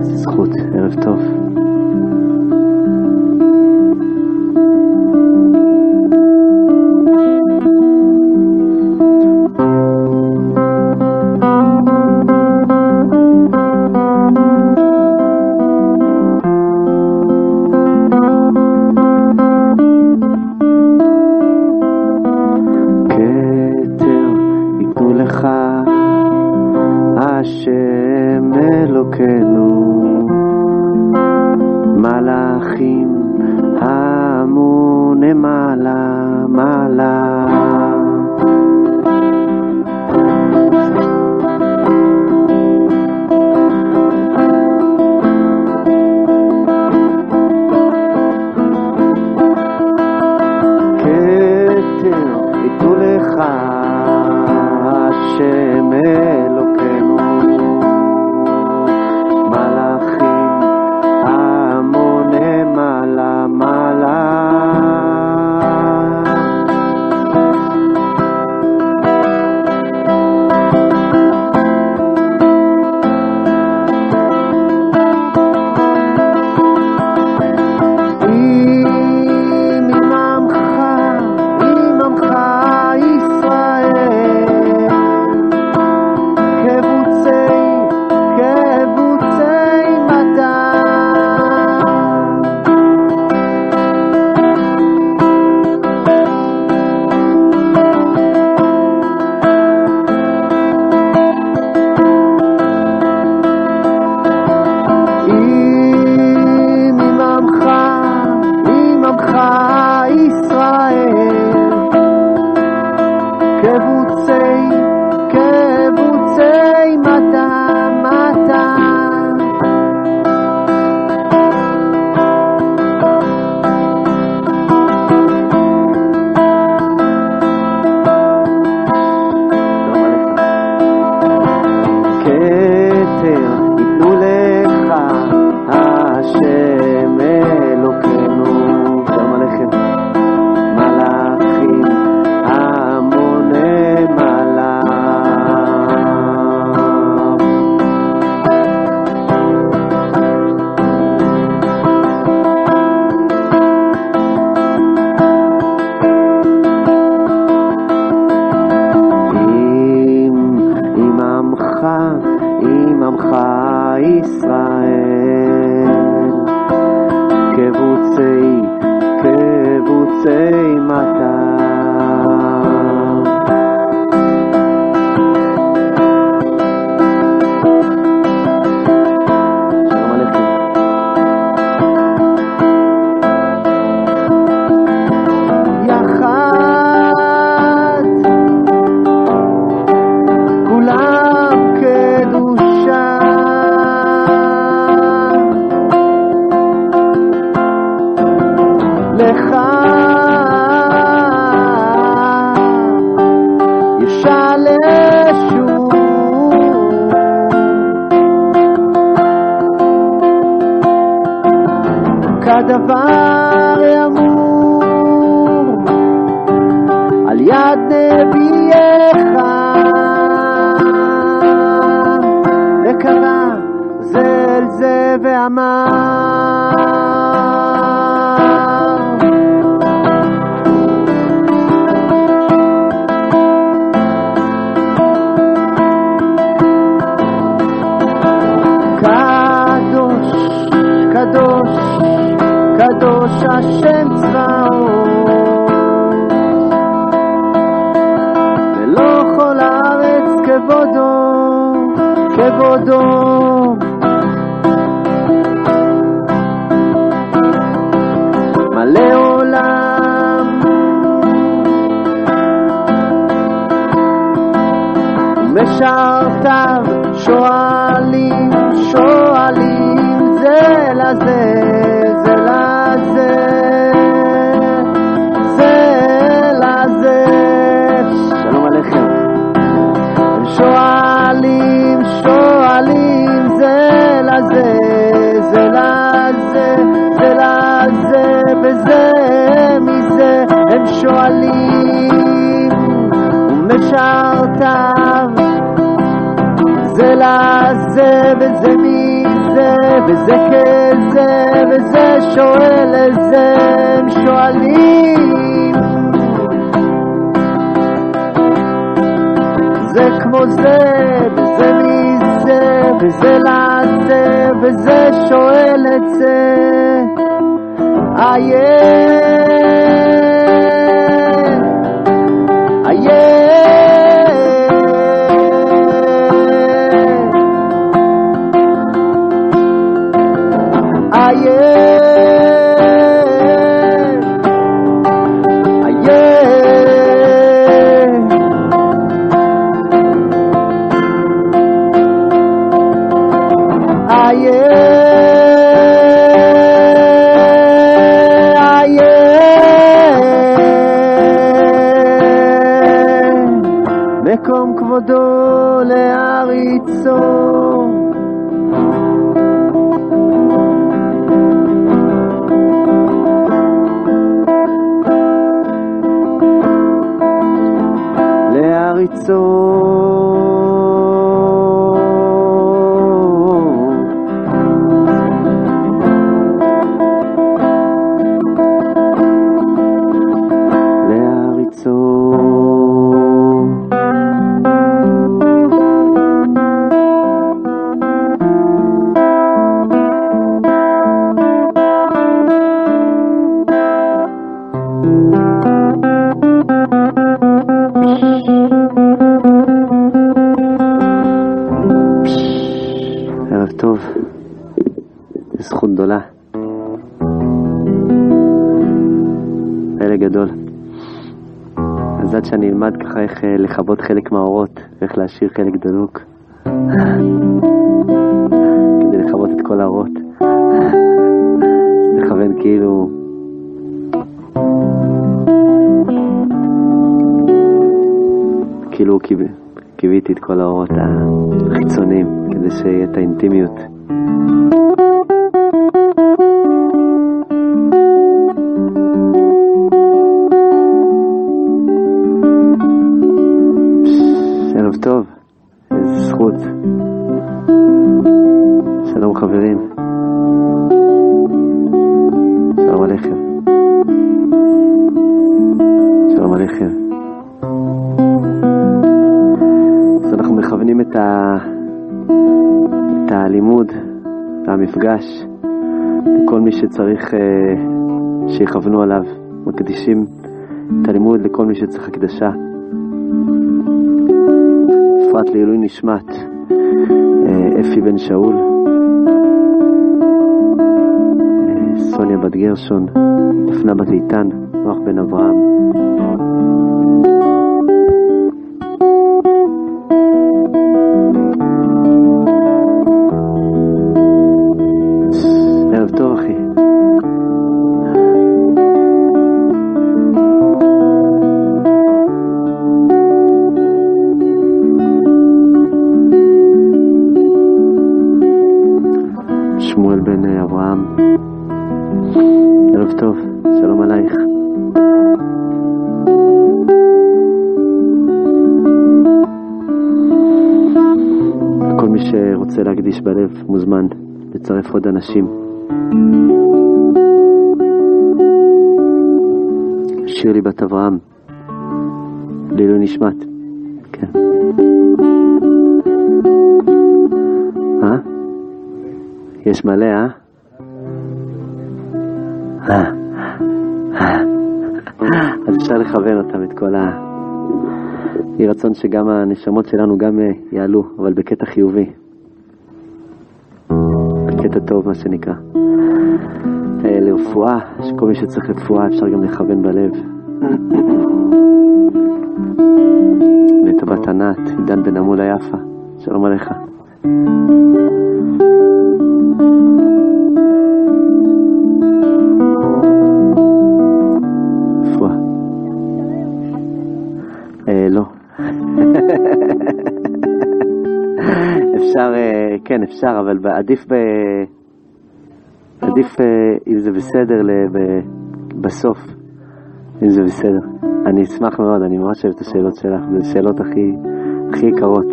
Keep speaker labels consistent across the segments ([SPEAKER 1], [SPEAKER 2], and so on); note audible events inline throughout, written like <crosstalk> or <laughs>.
[SPEAKER 1] זכות, ערב טוב. וזה מזה הם שואלים, ומשרתיו זה לזה וזה מזה וזה כזה, וזה שואל איזה הם שואלים. זה כמו זה, וזה מזה, וזה לזה, וזה שואל את זה. איה מקום לכבות חלק מהאורות, ואיך להשאיר חלק דלוק, כדי לכבות את כל האורות. אז נכוון כאילו... כאילו קיוויתי את כל האורות החיצוניים, כדי שיהיה את האינטימיות. שצריך אה, שיכוונו עליו. מקדישים את הלימוד לכל מי שצריך הקדשה. בפרט לעילוי נשמת אה, אפי בן שאול, אה, סוניה בת גרשון, דפנה בת איתן, נוח בן אברהם. אנשים. שירלי בת אברהם, לעילוי נשמת. כן. אה? יש מלא, אה? אה. אה. אז אפשר לכוון אותם, את כל ה... יהי רצון שגם הנשמות שלנו גם אה, יעלו, אבל בקטע חיובי. בקטע טוב, מה שנקרא. אה, לרפואה, שכל מי שצריך רפואה אפשר גם לכוון בלב. לטובת ענת, עידן בן עמולה יפה, שלום עליך. כן, אפשר, אבל עדיף ב... עדיף, אה, אם זה בסדר, בסוף, אם זה בסדר. אני אשמח מאוד, אני ממש אוהב את השאלות שלך, זה שאלות הכי, הכי יקרות. <laughs>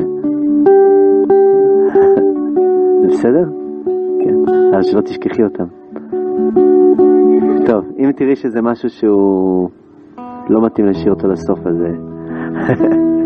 [SPEAKER 1] זה בסדר? כן. אז שלא תשכחי אותם. טוב, אם תראי שזה משהו שהוא לא מתאים להשאיר אותו לסוף. אז... <laughs>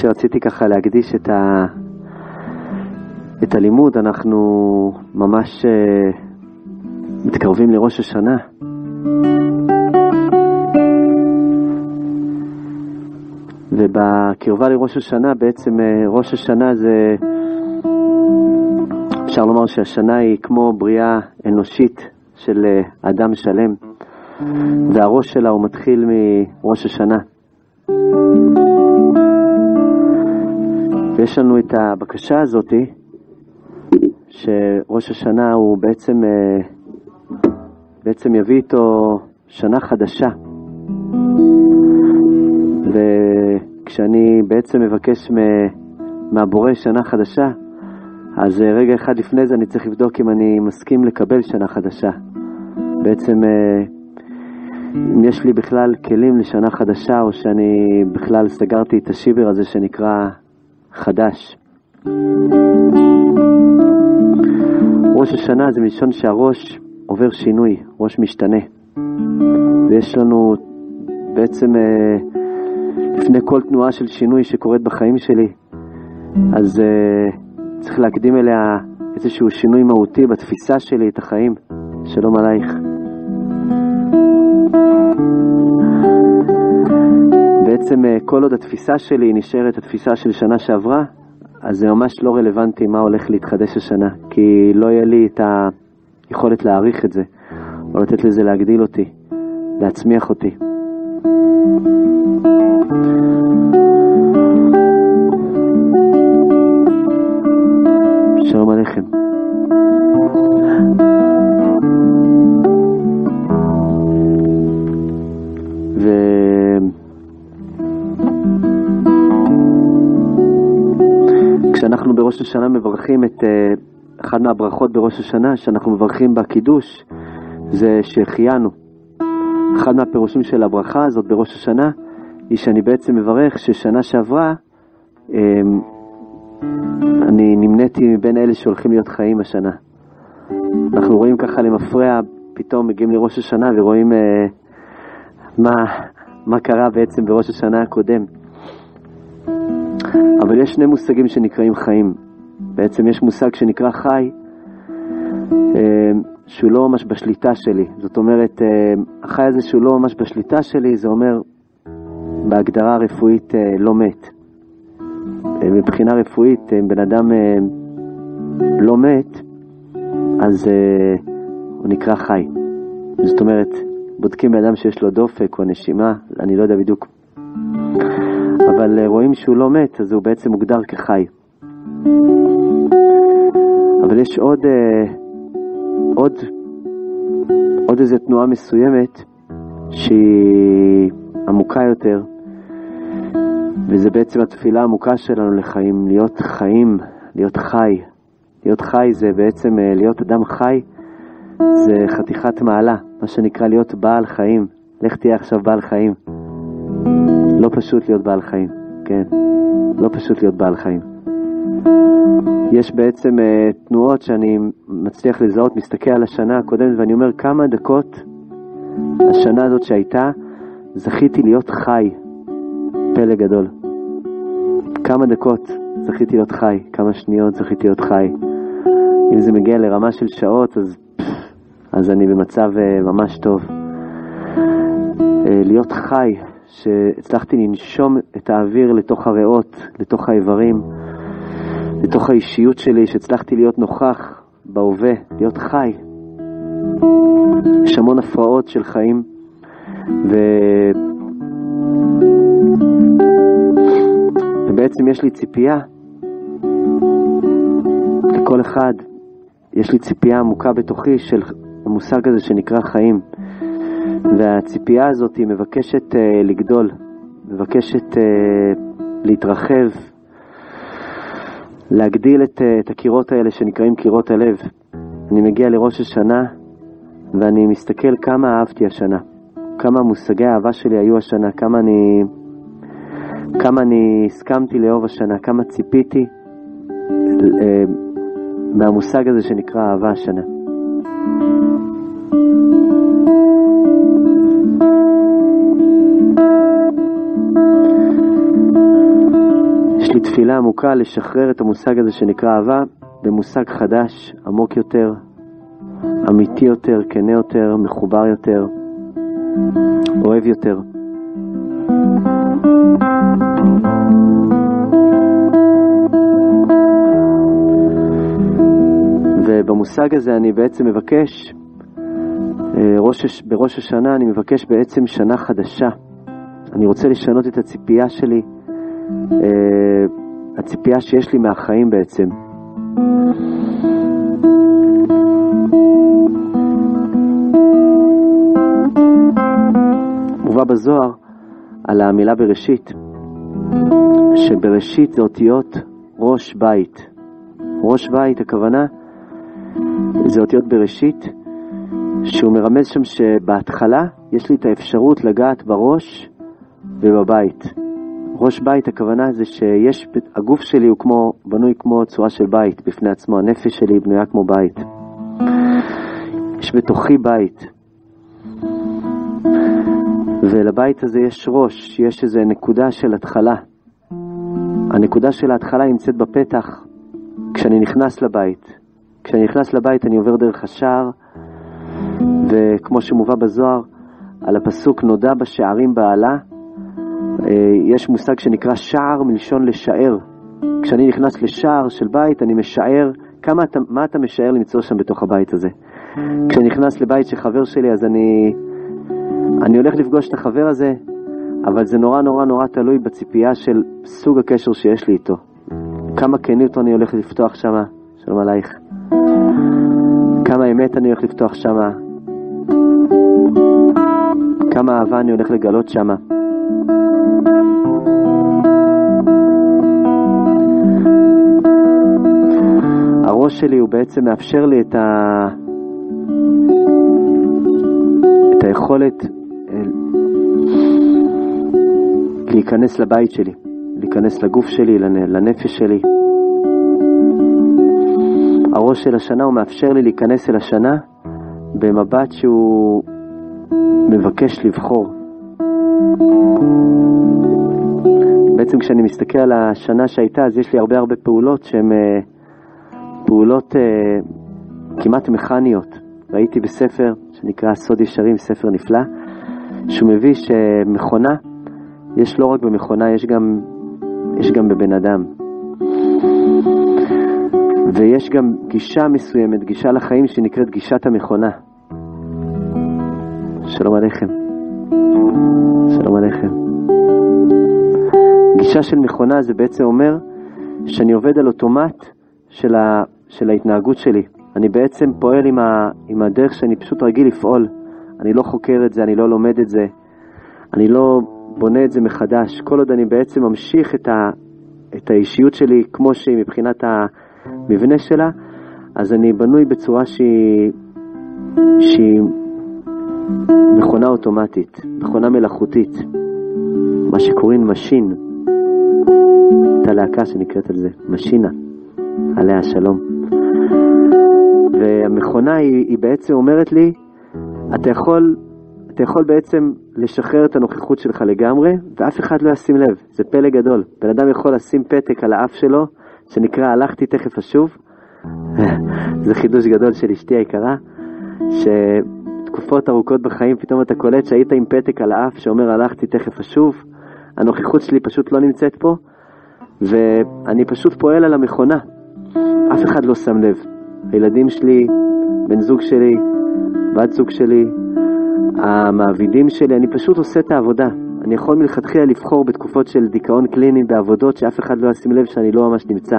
[SPEAKER 1] שרציתי ככה להקדיש את, ה... את הלימוד, אנחנו ממש uh, מתקרבים לראש השנה. ובקרבה לראש השנה, בעצם uh, ראש השנה זה, אפשר לומר שהשנה היא כמו בריאה אנושית של uh, אדם שלם, והראש שלה הוא מתחיל מראש השנה. ויש לנו את הבקשה הזאתי, שראש השנה הוא בעצם, אה, בעצם יביא איתו שנה חדשה. וכשאני בעצם מבקש מהבורא שנה חדשה, אז אה, רגע אחד לפני זה אני צריך לבדוק אם אני מסכים לקבל שנה חדשה. בעצם אה, אם יש לי בכלל כלים לשנה חדשה, או שאני בכלל סגרתי את השיבר הזה שנקרא חדש. ראש השנה זה מלשון שהראש עובר שינוי, ראש משתנה. ויש לנו בעצם אה, לפני כל תנועה של שינוי שקורית בחיים שלי, אז אה, צריך להקדים אליה איזשהו שינוי מהותי בתפיסה שלי את החיים. שלום עלייך. בעצם אה, כל עוד התפיסה שלי נשארת התפיסה של שנה שעברה, אז זה ממש לא רלוונטי מה הולך להתחדש השנה, כי לא יהיה לי את היכולת להעריך את זה, או לתת לזה להגדיל אותי, להצמיח אותי. שלום עליכם. בראש השנה מברכים את אה, אחת מהברכות בראש השנה, שאנחנו מברכים בקידוש, זה שהחיינו. אחד מהפירושים של הברכה הזאת בראש השנה, היא שאני בעצם מברך ששנה שעברה, אמ, אני נמניתי מבין אלה שהולכים להיות חיים השנה. אנחנו רואים ככה למפרע, פתאום מגיעים לראש השנה ורואים אה, מה, מה קרה בעצם בראש השנה הקודם. אבל יש שני מושגים שנקראים חיים. בעצם יש מושג שנקרא חי, אה, שהוא לא ממש בשליטה שלי. זאת אומרת, אה, החי הזה שהוא לא ממש בשליטה שלי, זה אומר בהגדרה הרפואית אה, לא מת. מבחינה רפואית, אם בן אדם לא מת, אז הוא נקרא חי. זאת אומרת, בודקים בן אדם שיש לו דופק או נשימה, אני לא יודע בדיוק אבל רואים שהוא לא מת, אז הוא בעצם מוגדר כחי. אבל יש עוד, אה, עוד, עוד איזו תנועה מסוימת שהיא עמוקה יותר, וזה בעצם התפילה העמוקה שלנו לחיים, להיות חיים, להיות חי. להיות חי זה בעצם, אה, להיות אדם חי זה חתיכת מעלה, מה שנקרא להיות בעל חיים. לך תהיה עכשיו בעל חיים. לא פשוט להיות בעל חיים, כן. לא פשוט להיות בעל חיים. יש בעצם uh, תנועות שאני מצליח לזהות, מסתכל על השנה הקודמת ואני אומר כמה דקות השנה הזאת שהייתה, זכיתי להיות חי. פלא גדול. כמה דקות זכיתי להיות חי, כמה שניות זכיתי להיות חי. אם זה מגיע לרמה של שעות, אז, אז אני במצב uh, ממש טוב. Uh, להיות חי, שהצלחתי לנשום את האוויר לתוך הריאות, לתוך האיברים, לתוך האישיות שלי, שהצלחתי להיות נוכח בהווה, להיות חי. יש המון הפרעות של חיים, ו... ובעצם יש לי ציפייה לכל אחד, יש לי ציפייה עמוקה בתוכי של המושג הזה שנקרא חיים. והציפייה הזאת היא מבקשת uh, לגדול, מבקשת uh, להתרחב, להגדיל את, אה, את הקירות האלה שנקראים קירות הלב. אני מגיע לראש השנה ואני מסתכל כמה אהבתי השנה, כמה מושגי האהבה שלי היו השנה, כמה אני, כמה אני הסכמתי לאהוב השנה, כמה ציפיתי אה, מהמושג הזה שנקרא אהבה השנה. יש לי תפילה עמוקה לשחרר את המושג הזה שנקרא אהבה במושג חדש, עמוק יותר, אמיתי יותר, כנה יותר, מחובר יותר, אוהב יותר. ובמושג הזה אני בעצם מבקש, אה, ראש, בראש השנה אני מבקש בעצם שנה חדשה. אני רוצה לשנות את הציפייה שלי, הציפייה שיש לי מהחיים בעצם. מובא בזוהר על המילה בראשית, שבראשית זה אותיות ראש בית. ראש בית, הכוונה, זה אותיות בראשית, שהוא מרמז שם שבהתחלה יש לי את האפשרות לגעת בראש ובבית. ראש בית, הכוונה זה שיש, הגוף שלי הוא כמו, בנוי כמו צורה של בית בפני עצמו, הנפש שלי בנויה כמו בית. יש בתוכי בית. ולבית הזה יש ראש, יש איזו נקודה של התחלה. הנקודה של ההתחלה נמצאת בפתח כשאני נכנס לבית. כשאני נכנס לבית אני עובר דרך השער, וכמו שמובא בזוהר, על הפסוק נודע בשערים בעלה, יש מושג שנקרא שער מלשון לשער. כשאני נכנס לשער של בית, אני משער, כמה אתה, מה אתה משער למצוא שם בתוך הבית הזה. כשאני נכנס לבית של חבר שלי, אז אני, אני הולך לפגוש את החבר הזה, אבל זה נורא נורא נורא תלוי בציפייה של סוג הקשר שיש לי איתו. כמה כנות אני הולך לפתוח שם, שלום עלייך. כמה אמת אני הולך לפתוח שם. כמה אהבה אני הולך לגלות שם. הראש שלי הוא בעצם מאפשר לי את, ה... את היכולת אה, להיכנס לבית שלי, להיכנס לגוף שלי, לנפש שלי. הראש של השנה הוא מאפשר לי להיכנס אל השנה במבט שהוא מבקש לבחור. בעצם כשאני מסתכל על השנה שהייתה, אז יש לי הרבה הרבה פעולות שהן uh, פעולות uh, כמעט מכניות. ראיתי בספר שנקרא סוד ישרים, ספר נפלא, שהוא מביא שמכונה, יש לא רק במכונה, יש גם, יש גם בבן אדם. ויש גם גישה מסוימת, גישה לחיים שנקראת גישת המכונה. שלום עליכם. שלום עליכם. גישה של מכונה זה בעצם אומר שאני עובד על אוטומט של, ה, של ההתנהגות שלי. אני בעצם פועל עם, ה, עם הדרך שאני פשוט רגיל לפעול. אני לא חוקר את זה, אני לא לומד את זה, אני לא בונה את זה מחדש. כל עוד אני בעצם ממשיך את, ה, את האישיות שלי כמו שהיא מבחינת המבנה שלה, אז אני בנוי בצורה שהיא, שהיא מכונה אוטומטית, מכונה מלאכותית, מה שקוראים machine. הייתה להקה שנקראת על זה, משינה, עליה השלום. והמכונה היא, היא בעצם אומרת לי, אתה יכול, אתה יכול בעצם לשחרר את הנוכחות שלך לגמרי, ואף אחד לא ישים לב, זה פלא גדול. בן אדם יכול לשים פתק על האף שלו, שנקרא הלכתי תכף אשוב. <laughs> זה חידוש גדול של אשתי היקרה, שתקופות ארוכות בחיים פתאום אתה קולט שהיית עם פתק על האף שאומר הלכתי תכף אשוב. הנוכחות שלי פשוט לא נמצאת פה, ואני פשוט פועל על המכונה. אף אחד לא שם לב. הילדים שלי, בן זוג שלי, בת זוג שלי, המעבידים שלי, אני פשוט עושה את העבודה. אני יכול מלכתחילה לבחור בתקופות של דיכאון קליני בעבודות שאף אחד לא ישים לב שאני לא ממש נמצא.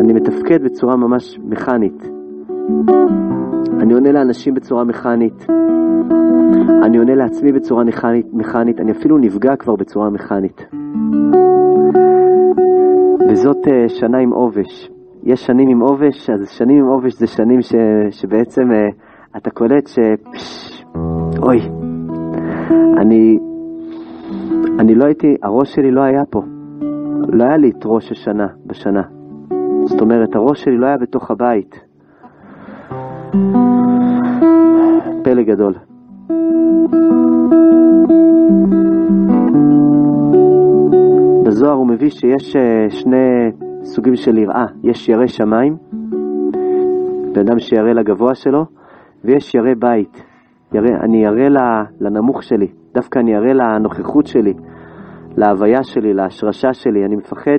[SPEAKER 1] אני מתפקד בצורה ממש מכנית. אני עונה לאנשים בצורה מכנית. אני עונה לעצמי בצורה מכנית, מכנית. אני אפילו נפגע כבר בצורה מכנית. וזאת אה, שנה עם עובש. יש שנים עם עובש, אז שנים עם עובש זה שנים ש, שבעצם אה, אתה קולט ש... פש, אוי, אני, אני לא הייתי, הראש שלי לא היה פה. לא היה לי את ראש השנה בשנה. זאת אומרת, הראש שלי לא היה בתוך הבית. פלא גדול. בזוהר הוא מביא שיש אה, שני סוגים של יראה. יש ירא שמיים, בן אדם שירא לגבוה שלו, ויש ירא בית. ירא, אני ירא לנמוך שלי, דווקא אני ירא לנוכחות שלי, להוויה שלי, להשרשה שלי. אני מפחד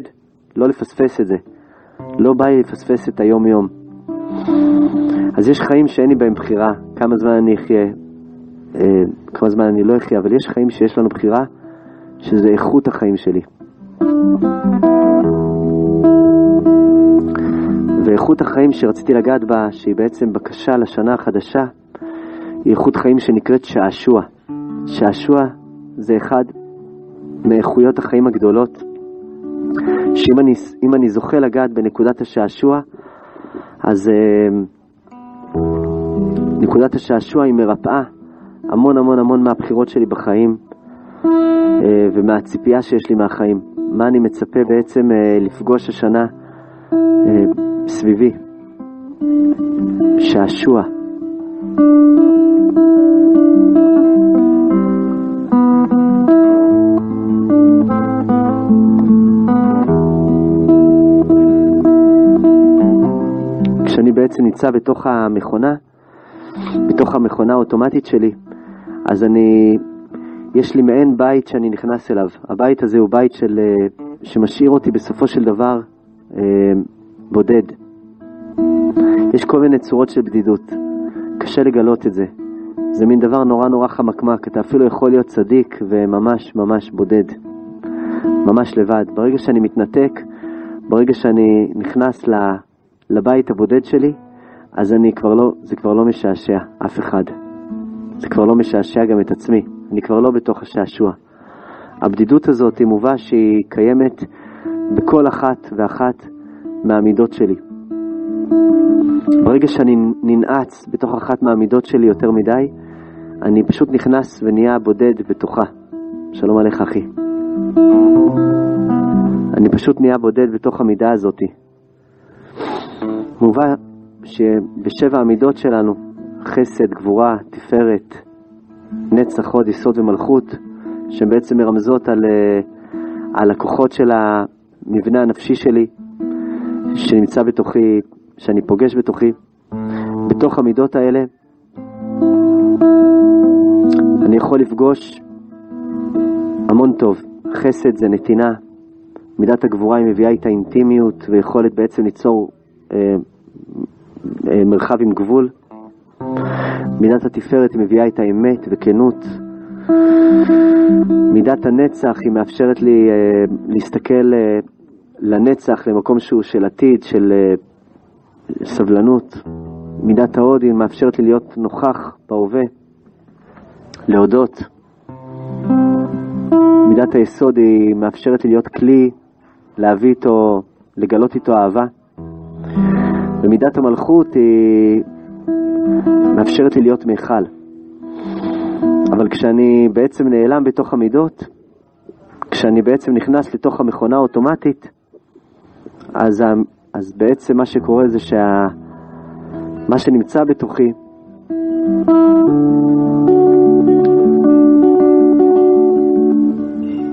[SPEAKER 1] לא לפספס את זה. לא בא לי לפספס את היום-יום. אז יש חיים שאין לי בהם בחירה, כמה זמן אני אחיה, אה, כמה זמן אני לא אחיה, אבל יש חיים שיש לנו בחירה, שזה איכות החיים שלי. ואיכות החיים שרציתי לגעת בה, שהיא בעצם בקשה לשנה החדשה, היא איכות חיים שנקראת שעשוע. שעשוע זה אחד מאיכויות החיים הגדולות, שאם אני, אני זוכה לגעת בנקודת השעשוע, אז uh, נקודת השעשוע היא מרפאה המון המון המון מהבחירות שלי בחיים uh, ומהציפייה שיש לי מהחיים. מה אני מצפה בעצם uh, לפגוש השנה סביבי. שעשוע. כשאני בעצם נמצא בתוך המכונה, בתוך המכונה האוטומטית שלי, אז אני, יש לי מעין בית שאני נכנס אליו. הבית הזה הוא בית של, שמשאיר אותי בסופו של דבר בודד. יש כל מיני צורות של בדידות. קשה לגלות את זה. זה מין דבר נורא נורא חמקמק. אתה אפילו יכול להיות צדיק וממש ממש בודד. ממש לבד. ברגע שאני מתנתק, ברגע שאני נכנס לבית הבודד שלי, אז אני כבר לא, זה כבר לא משעשע אף אחד. זה כבר לא משעשע גם את עצמי. אני כבר לא בתוך השעשוע. הבדידות הזאת היא מובא שהיא קיימת בכל אחת ואחת מהמידות שלי. ברגע שאני ננעץ בתוך אחת מהמידות שלי יותר מדי, אני פשוט נכנס ונהיה בודד בתוכה. שלום עליך אחי. אני פשוט נהיה בודד בתוך המידה הזאת. מובא שבשבע המידות שלנו, חסד, גבורה, תפארת, נצח, הוד, יסוד ומלכות, שהן בעצם מרמזות על, אה, על הכוחות של המבנה הנפשי שלי, שנמצא בתוכי, שאני פוגש בתוכי, בתוך המידות האלה, אני יכול לפגוש המון טוב. חסד זה נתינה, מידת הגבורה היא מביאה איתה אינטימיות ויכולת בעצם ליצור אה, אה, מרחב עם גבול. מידת התפארת מביאה איתה אמת וכנות. מידת הנצח היא מאפשרת לי אה, להסתכל אה, לנצח, למקום שהוא של עתיד, של uh, סבלנות. מידת ההוד היא מאפשרת לי להיות נוכח בהווה, להודות. מידת היסוד היא מאפשרת לי להיות כלי, להביא איתו, לגלות איתו אהבה. ומידת המלכות היא מאפשרת לי להיות מיכל. אבל כשאני בעצם נעלם בתוך המידות, כשאני בעצם נכנס לתוך המכונה האוטומטית, אז, אז בעצם מה שקורה זה שמה שה... שנמצא בתוכי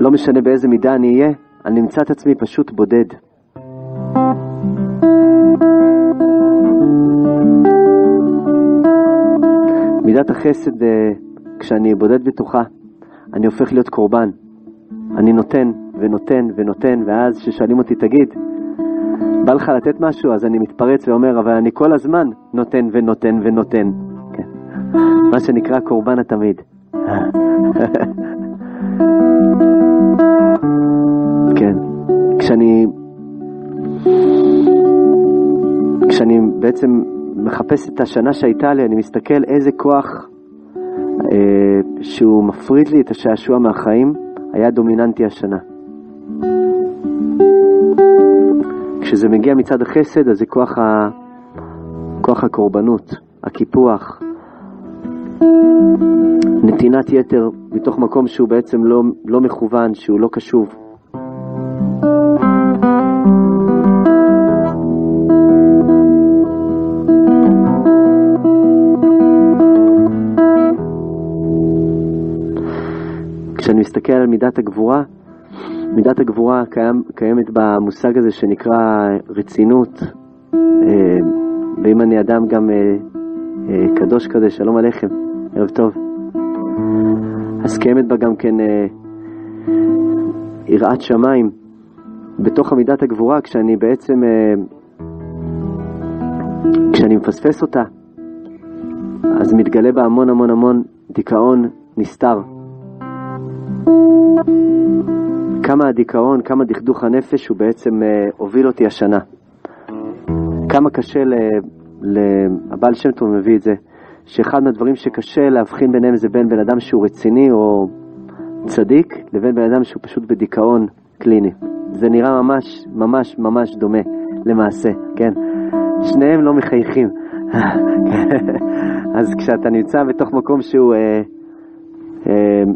[SPEAKER 1] לא משנה באיזה מידה אני אהיה, אני נמצא את עצמי פשוט בודד. מידת החסד, אה, כשאני בודד בתוכה, אני הופך להיות קורבן. אני נותן ונותן ונותן, ואז כששואלים אותי, תגיד, בא לך לתת משהו, אז אני מתפרץ ואומר, אבל אני כל הזמן נותן ונותן ונותן. כן. מה שנקרא קורבן התמיד. <laughs> כן. כשאני... כשאני בעצם מחפש את השנה שהייתה לי, אני מסתכל איזה כוח אה, שהוא מפריד לי את השעשוע מהחיים, היה דומיננטי השנה. כשזה מגיע מצד החסד, אז זה כוח, ה... כוח הקורבנות, הקיפוח, נתינת יתר מתוך מקום שהוא בעצם לא, לא מכוון, שהוא לא קשוב. כשאני מסתכל על מידת הגבורה, מידת הגבורה קיים, קיימת במושג הזה שנקרא רצינות, אה, ואם אני אדם גם אה, אה, קדוש כזה, שלום עליכם, ערב טוב. אז קיימת בה גם כן יראת שמיים בתוך עמידת הגבורה, כשאני בעצם, כשאני מפספס אותה, אז מתגלה בה המון המון המון דיכאון נסתר. כמה הדיכאון, כמה דכדוך הנפש הוא בעצם אה, הוביל אותי השנה. כמה קשה, ל, ל, הבעל שם טוב מביא את זה, שאחד מהדברים שקשה להבחין ביניהם זה בין בן אדם שהוא רציני או צדיק, לבין בן אדם שהוא פשוט בדיכאון קליני. זה נראה ממש, ממש, ממש דומה למעשה, כן? שניהם לא מחייכים. <laughs> אז כשאתה נמצא בתוך מקום שהוא... אה,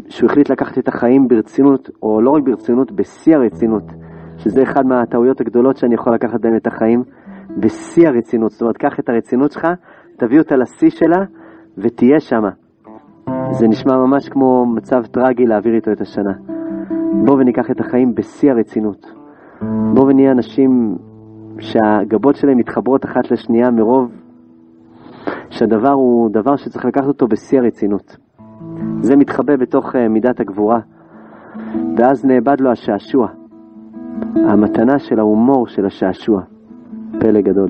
[SPEAKER 1] שהוא החליט לקחת את החיים ברצינות, או לא רק ברצינות, בשיא הרצינות, שזה אחד מהטעויות הגדולות שאני יכול לקחת בהם את החיים, בשיא הרצינות. זאת אומרת, קח את הרצינות שלך, תביא אותה לשיא שלה, ותהיה שמה. זה נשמע ממש כמו מצב טרגי להעביר איתו את השנה. בואו וניקח את החיים בשיא הרצינות. בואו ונהיה אנשים שהגבות שלהם מתחברות אחת לשנייה מרוב שהדבר הוא דבר שצריך לקחת אותו בשיא הרצינות. זה מתחבא בתוך אה, מידת הגבורה, ואז נאבד לו השעשוע, המתנה של ההומור של השעשוע, פלא גדול.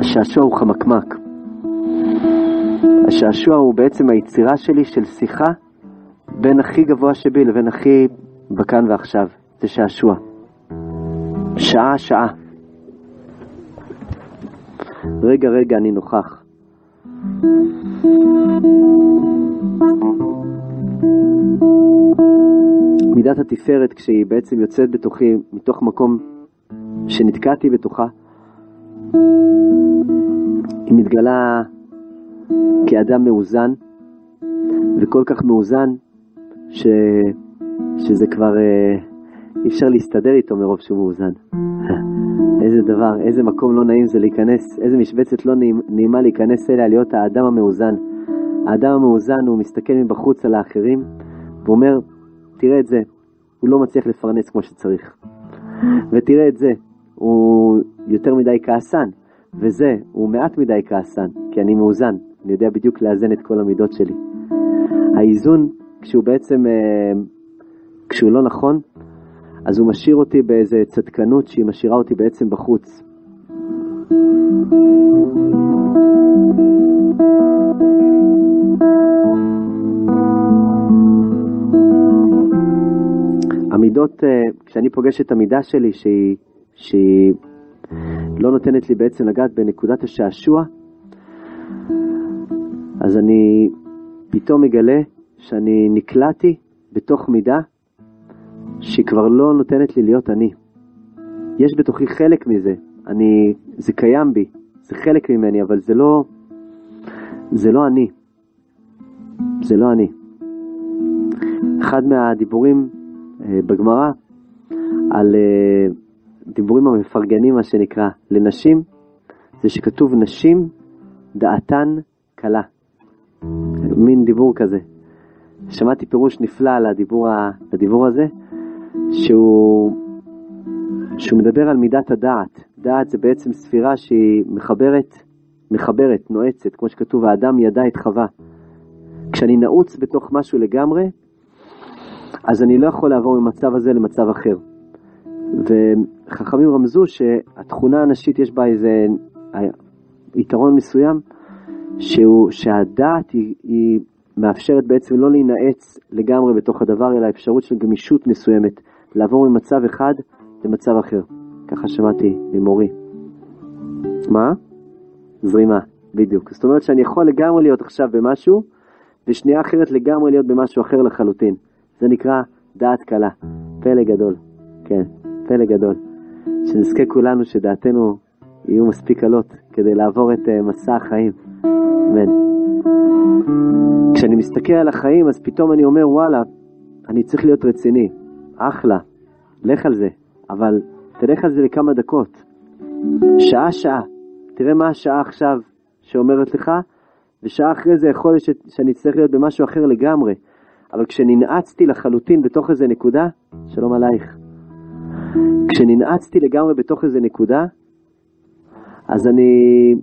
[SPEAKER 1] השעשוע הוא חמקמק. השעשוע הוא בעצם היצירה שלי של שיחה בין הכי גבוה שבי לבין הכי בכאן ועכשיו. זה שעשוע. שעה, שעה. רגע, רגע, אני נוכח. מידת התפארת, כשהיא בעצם יוצאת בתוכי, מתוך מקום שנתקעתי בתוכה, היא מתגלה כאדם מאוזן, וכל כך מאוזן, ש... שזה כבר אה, אי אפשר להסתדר איתו מרוב שהוא מאוזן. איזה דבר, איזה מקום לא נעים זה להיכנס, איזה משבצת לא נעימה להיכנס אליה, להיות האדם המאוזן. האדם המאוזן, הוא מסתכל מבחוץ על האחרים, ואומר, תראה את זה, הוא לא מצליח לפרנס כמו שצריך. ותראה את זה, הוא יותר מדי כעסן, וזה, הוא מעט מדי כעסן, כי אני מאוזן, אני יודע בדיוק לאזן את כל המידות שלי. האיזון, כשהוא בעצם, אה, כשהוא לא נכון, אז הוא משאיר אותי באיזה צדקנות שהיא משאירה אותי בעצם בחוץ. המידות, אה, כשאני פוגש את המידה שלי שהיא, שהיא לא נותנת לי בעצם לגעת בנקודת השעשוע, אז אני פתאום מגלה שאני נקלעתי בתוך מידה שהיא כבר לא נותנת לי להיות אני. יש בתוכי חלק מזה, אני, זה קיים בי, זה חלק ממני, אבל זה לא, זה לא אני. זה לא אני. אחד מהדיבורים אה, בגמרא על אה, דיבורים המפרגנים, מה שנקרא, לנשים, זה שכתוב נשים דעתן קלה. מין דיבור כזה. שמעתי פירוש נפלא על הדיבור, הדיבור הזה, שהוא, שהוא מדבר על מידת הדעת. דעת זה בעצם ספירה שהיא מחברת, מחברת, נועצת, כמו שכתוב, האדם ידע את חווה. כשאני נעוץ בתוך משהו לגמרי, אז אני לא יכול לעבור ממצב הזה למצב אחר. וחכמים רמזו שהתכונה הנשית יש בה איזה יתרון מסוים, שהוא, שהדעת היא, היא מאפשרת בעצם לא להינעץ לגמרי בתוך הדבר, אלא אפשרות של גמישות מסוימת, לעבור ממצב אחד למצב אחר. ככה שמעתי ממורי. מה? זרימה, בדיוק. זאת אומרת שאני יכול לגמרי להיות עכשיו במשהו, ושנייה אחרת לגמרי להיות במשהו אחר לחלוטין. זה נקרא דעת קלה. פלא גדול. כן, פלא גדול. שנזכה כולנו שדעתנו יהיו מספיק קלות כדי לעבור את uh, מסע החיים. אמן. כשאני מסתכל על החיים, אז פתאום אני אומר, וואלה, אני צריך להיות רציני. אחלה, לך על זה, אבל תלך על זה לכמה דקות. שעה-שעה. תראה מה השעה עכשיו שאומרת לך, ושעה אחרי זה יכול להיות שאני אצטרך להיות במשהו אחר לגמרי. אבל כשננעצתי לחלוטין בתוך איזה נקודה, שלום עלייך. כשננעצתי לגמרי בתוך איזה נקודה, אז אני,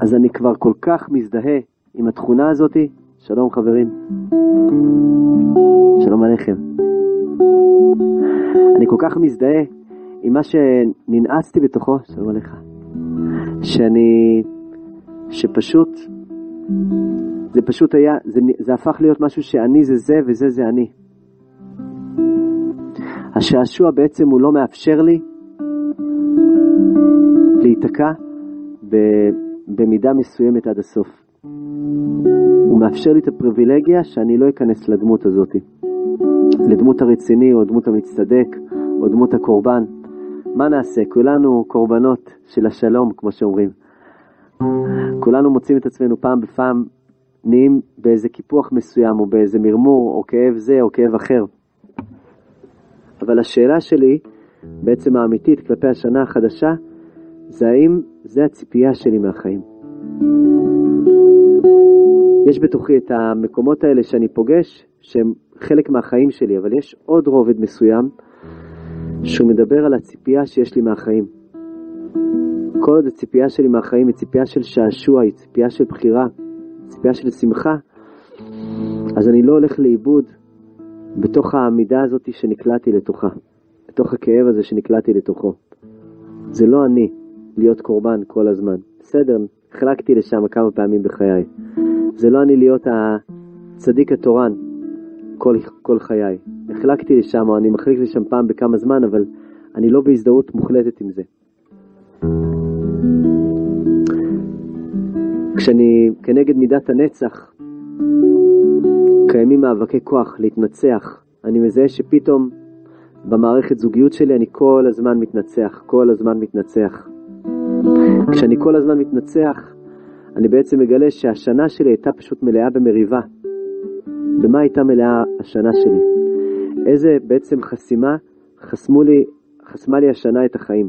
[SPEAKER 1] אז אני כבר כל כך מזדהה עם התכונה הזאתי. שלום חברים. שלום עליכם. אני כל כך מזדהה עם מה שננעצתי בתוכו, שלום עליך, שאני, שפשוט, זה פשוט היה, זה, זה הפך להיות משהו שאני זה זה וזה זה אני. השעשוע בעצם הוא לא מאפשר לי להיתקע במידה מסוימת עד הסוף. הוא מאפשר לי את הפריבילגיה שאני לא אכנס לדמות הזאת, לדמות הרציני או דמות המצטדק או דמות הקורבן. מה נעשה? כולנו קורבנות של השלום, כמו שאומרים. כולנו מוצאים את עצמנו פעם בפעם נהיים באיזה קיפוח מסוים, או באיזה מרמור, או כאב זה, או כאב אחר. אבל השאלה שלי, בעצם האמיתית כלפי השנה החדשה, זה האם זה הציפייה שלי מהחיים. יש בתוכי את המקומות האלה שאני פוגש, שהם חלק מהחיים שלי, אבל יש עוד רובד מסוים שהוא מדבר על הציפייה שיש לי מהחיים. כל עוד הציפייה שלי מהחיים היא ציפייה של שעשוע, היא ציפייה של בחירה, ציפייה של שמחה, אז אני לא הולך לאיבוד בתוך העמידה הזאת שנקלעתי לתוכה, בתוך הכאב הזה שנקלעתי לתוכו. זה לא אני להיות קורבן כל הזמן. בסדר, החלקתי לשם כמה פעמים בחיי. זה לא אני להיות הצדיק התורן כל, כל חיי. החלקתי לשם, או אני מחליק לשם פעם בכמה זמן, אבל אני לא בהזדהות מוחלטת עם זה. כשאני כנגד מידת הנצח, קיימים מאבקי כוח להתנצח, אני מזהה שפתאום במערכת זוגיות שלי אני כל הזמן מתנצח, כל הזמן מתנצח. כשאני כל הזמן מתנצח, אני בעצם מגלה שהשנה שלי הייתה פשוט מלאה במריבה. במה הייתה מלאה השנה שלי? איזה בעצם חסימה חסמו לי, חסמה לי השנה את החיים,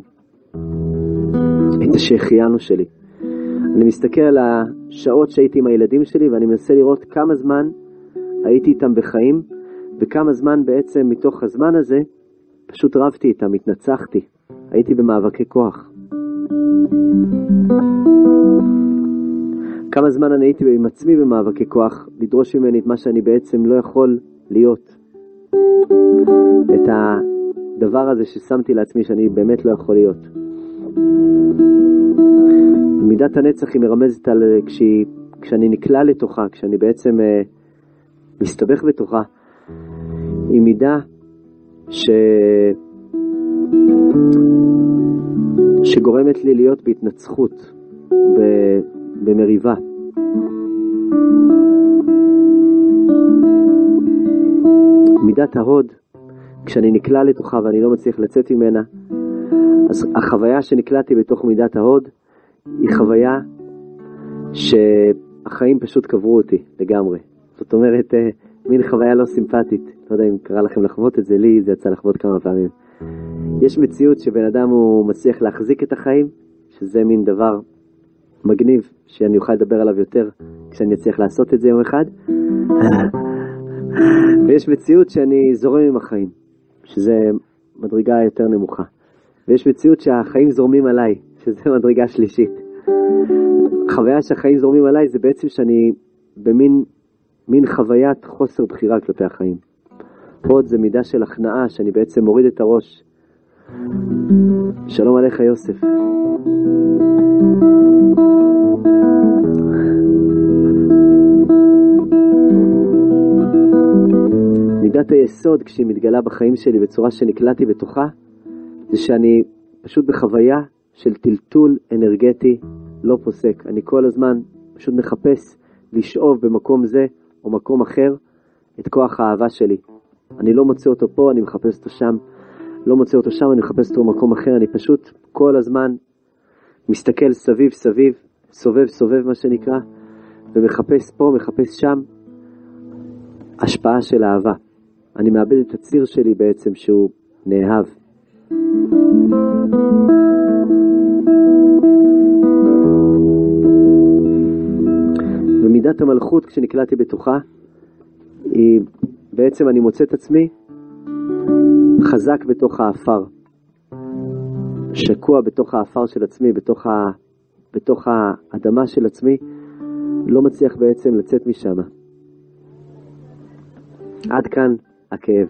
[SPEAKER 1] את השהחיינו שלי. אני מסתכל על השעות שהייתי עם הילדים שלי ואני מנסה לראות כמה זמן הייתי איתם בחיים וכמה זמן בעצם מתוך הזמן הזה פשוט רבתי איתם, התנצחתי, הייתי במאבקי כוח. כמה זמן אני הייתי עם עצמי במאבקי כוח, לדרוש ממני את מה שאני בעצם לא יכול להיות. את הדבר הזה ששמתי לעצמי שאני באמת לא יכול להיות. מידת הנצח היא מרמזת על כשהיא, כשאני נקלע לתוכה, כשאני בעצם uh, מסתבך בתוכה, היא מידה ש... שגורמת לי להיות בהתנצחות. במריבה. מידת ההוד, כשאני נקלע לתוכה ואני לא מצליח לצאת ממנה, אז החוויה שנקלעתי בתוך מידת ההוד היא חוויה שהחיים פשוט קברו אותי לגמרי. זאת אומרת, אה, מין חוויה לא סימפטית. לא יודע אם קרה לכם לחוות את זה, לי זה יצא לחוות כמה פעמים. יש מציאות שבן אדם הוא מצליח להחזיק את החיים, שזה מין דבר מגניב, שאני אוכל לדבר עליו יותר כשאני אצליח לעשות את זה יום אחד. <laughs> ויש מציאות שאני זורם עם החיים, שזה מדרגה יותר נמוכה. ויש מציאות שהחיים זורמים עליי, שזה <laughs> מדרגה שלישית. חוויה שהחיים זורמים עליי זה בעצם שאני במין מין חוויית חוסר בחירה כלפי החיים. עוד זה מידה של הכנעה, שאני בעצם מוריד את הראש. שלום עליך יוסף. מידת היסוד כשהיא מתגלה בחיים שלי בצורה שנקלעתי בתוכה, זה שאני פשוט בחוויה של טלטול אנרגטי לא פוסק. אני כל הזמן פשוט מחפש לשאוב במקום זה או מקום אחר את כוח האהבה שלי. אני לא מוצא אותו פה, אני מחפש אותו שם. לא מוצא אותו שם, אני מחפש אותו במקום אחר, אני פשוט כל הזמן מסתכל סביב סביב, סובב סובב מה שנקרא, ומחפש פה, מחפש שם, השפעה של אהבה. אני מאבד את הציר שלי בעצם שהוא נאהב. ומידת המלכות, כשנקלעתי בתוכה, היא בעצם אני מוצא את עצמי חזק בתוך האפר, שקוע בתוך האפר של עצמי, בתוך, ה... בתוך האדמה של עצמי, לא מצליח בעצם לצאת משם. עד כאן הכאב.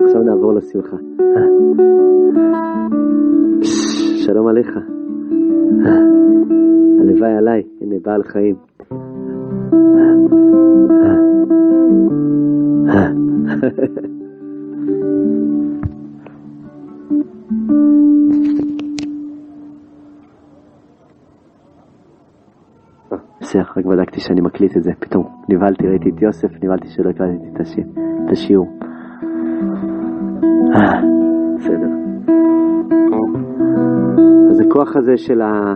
[SPEAKER 1] עכשיו נעבור לשמחה. שלום עליך. הלוואי עליי, הנה בעל חיים. <laughs> בסדר, רק בדקתי שאני מקליט את זה, פתאום נבהלתי, ראיתי את יוסף, נבהלתי שלא הקלטתי את השיר, את השיעור. בסדר. אז הכוח הזה של ה...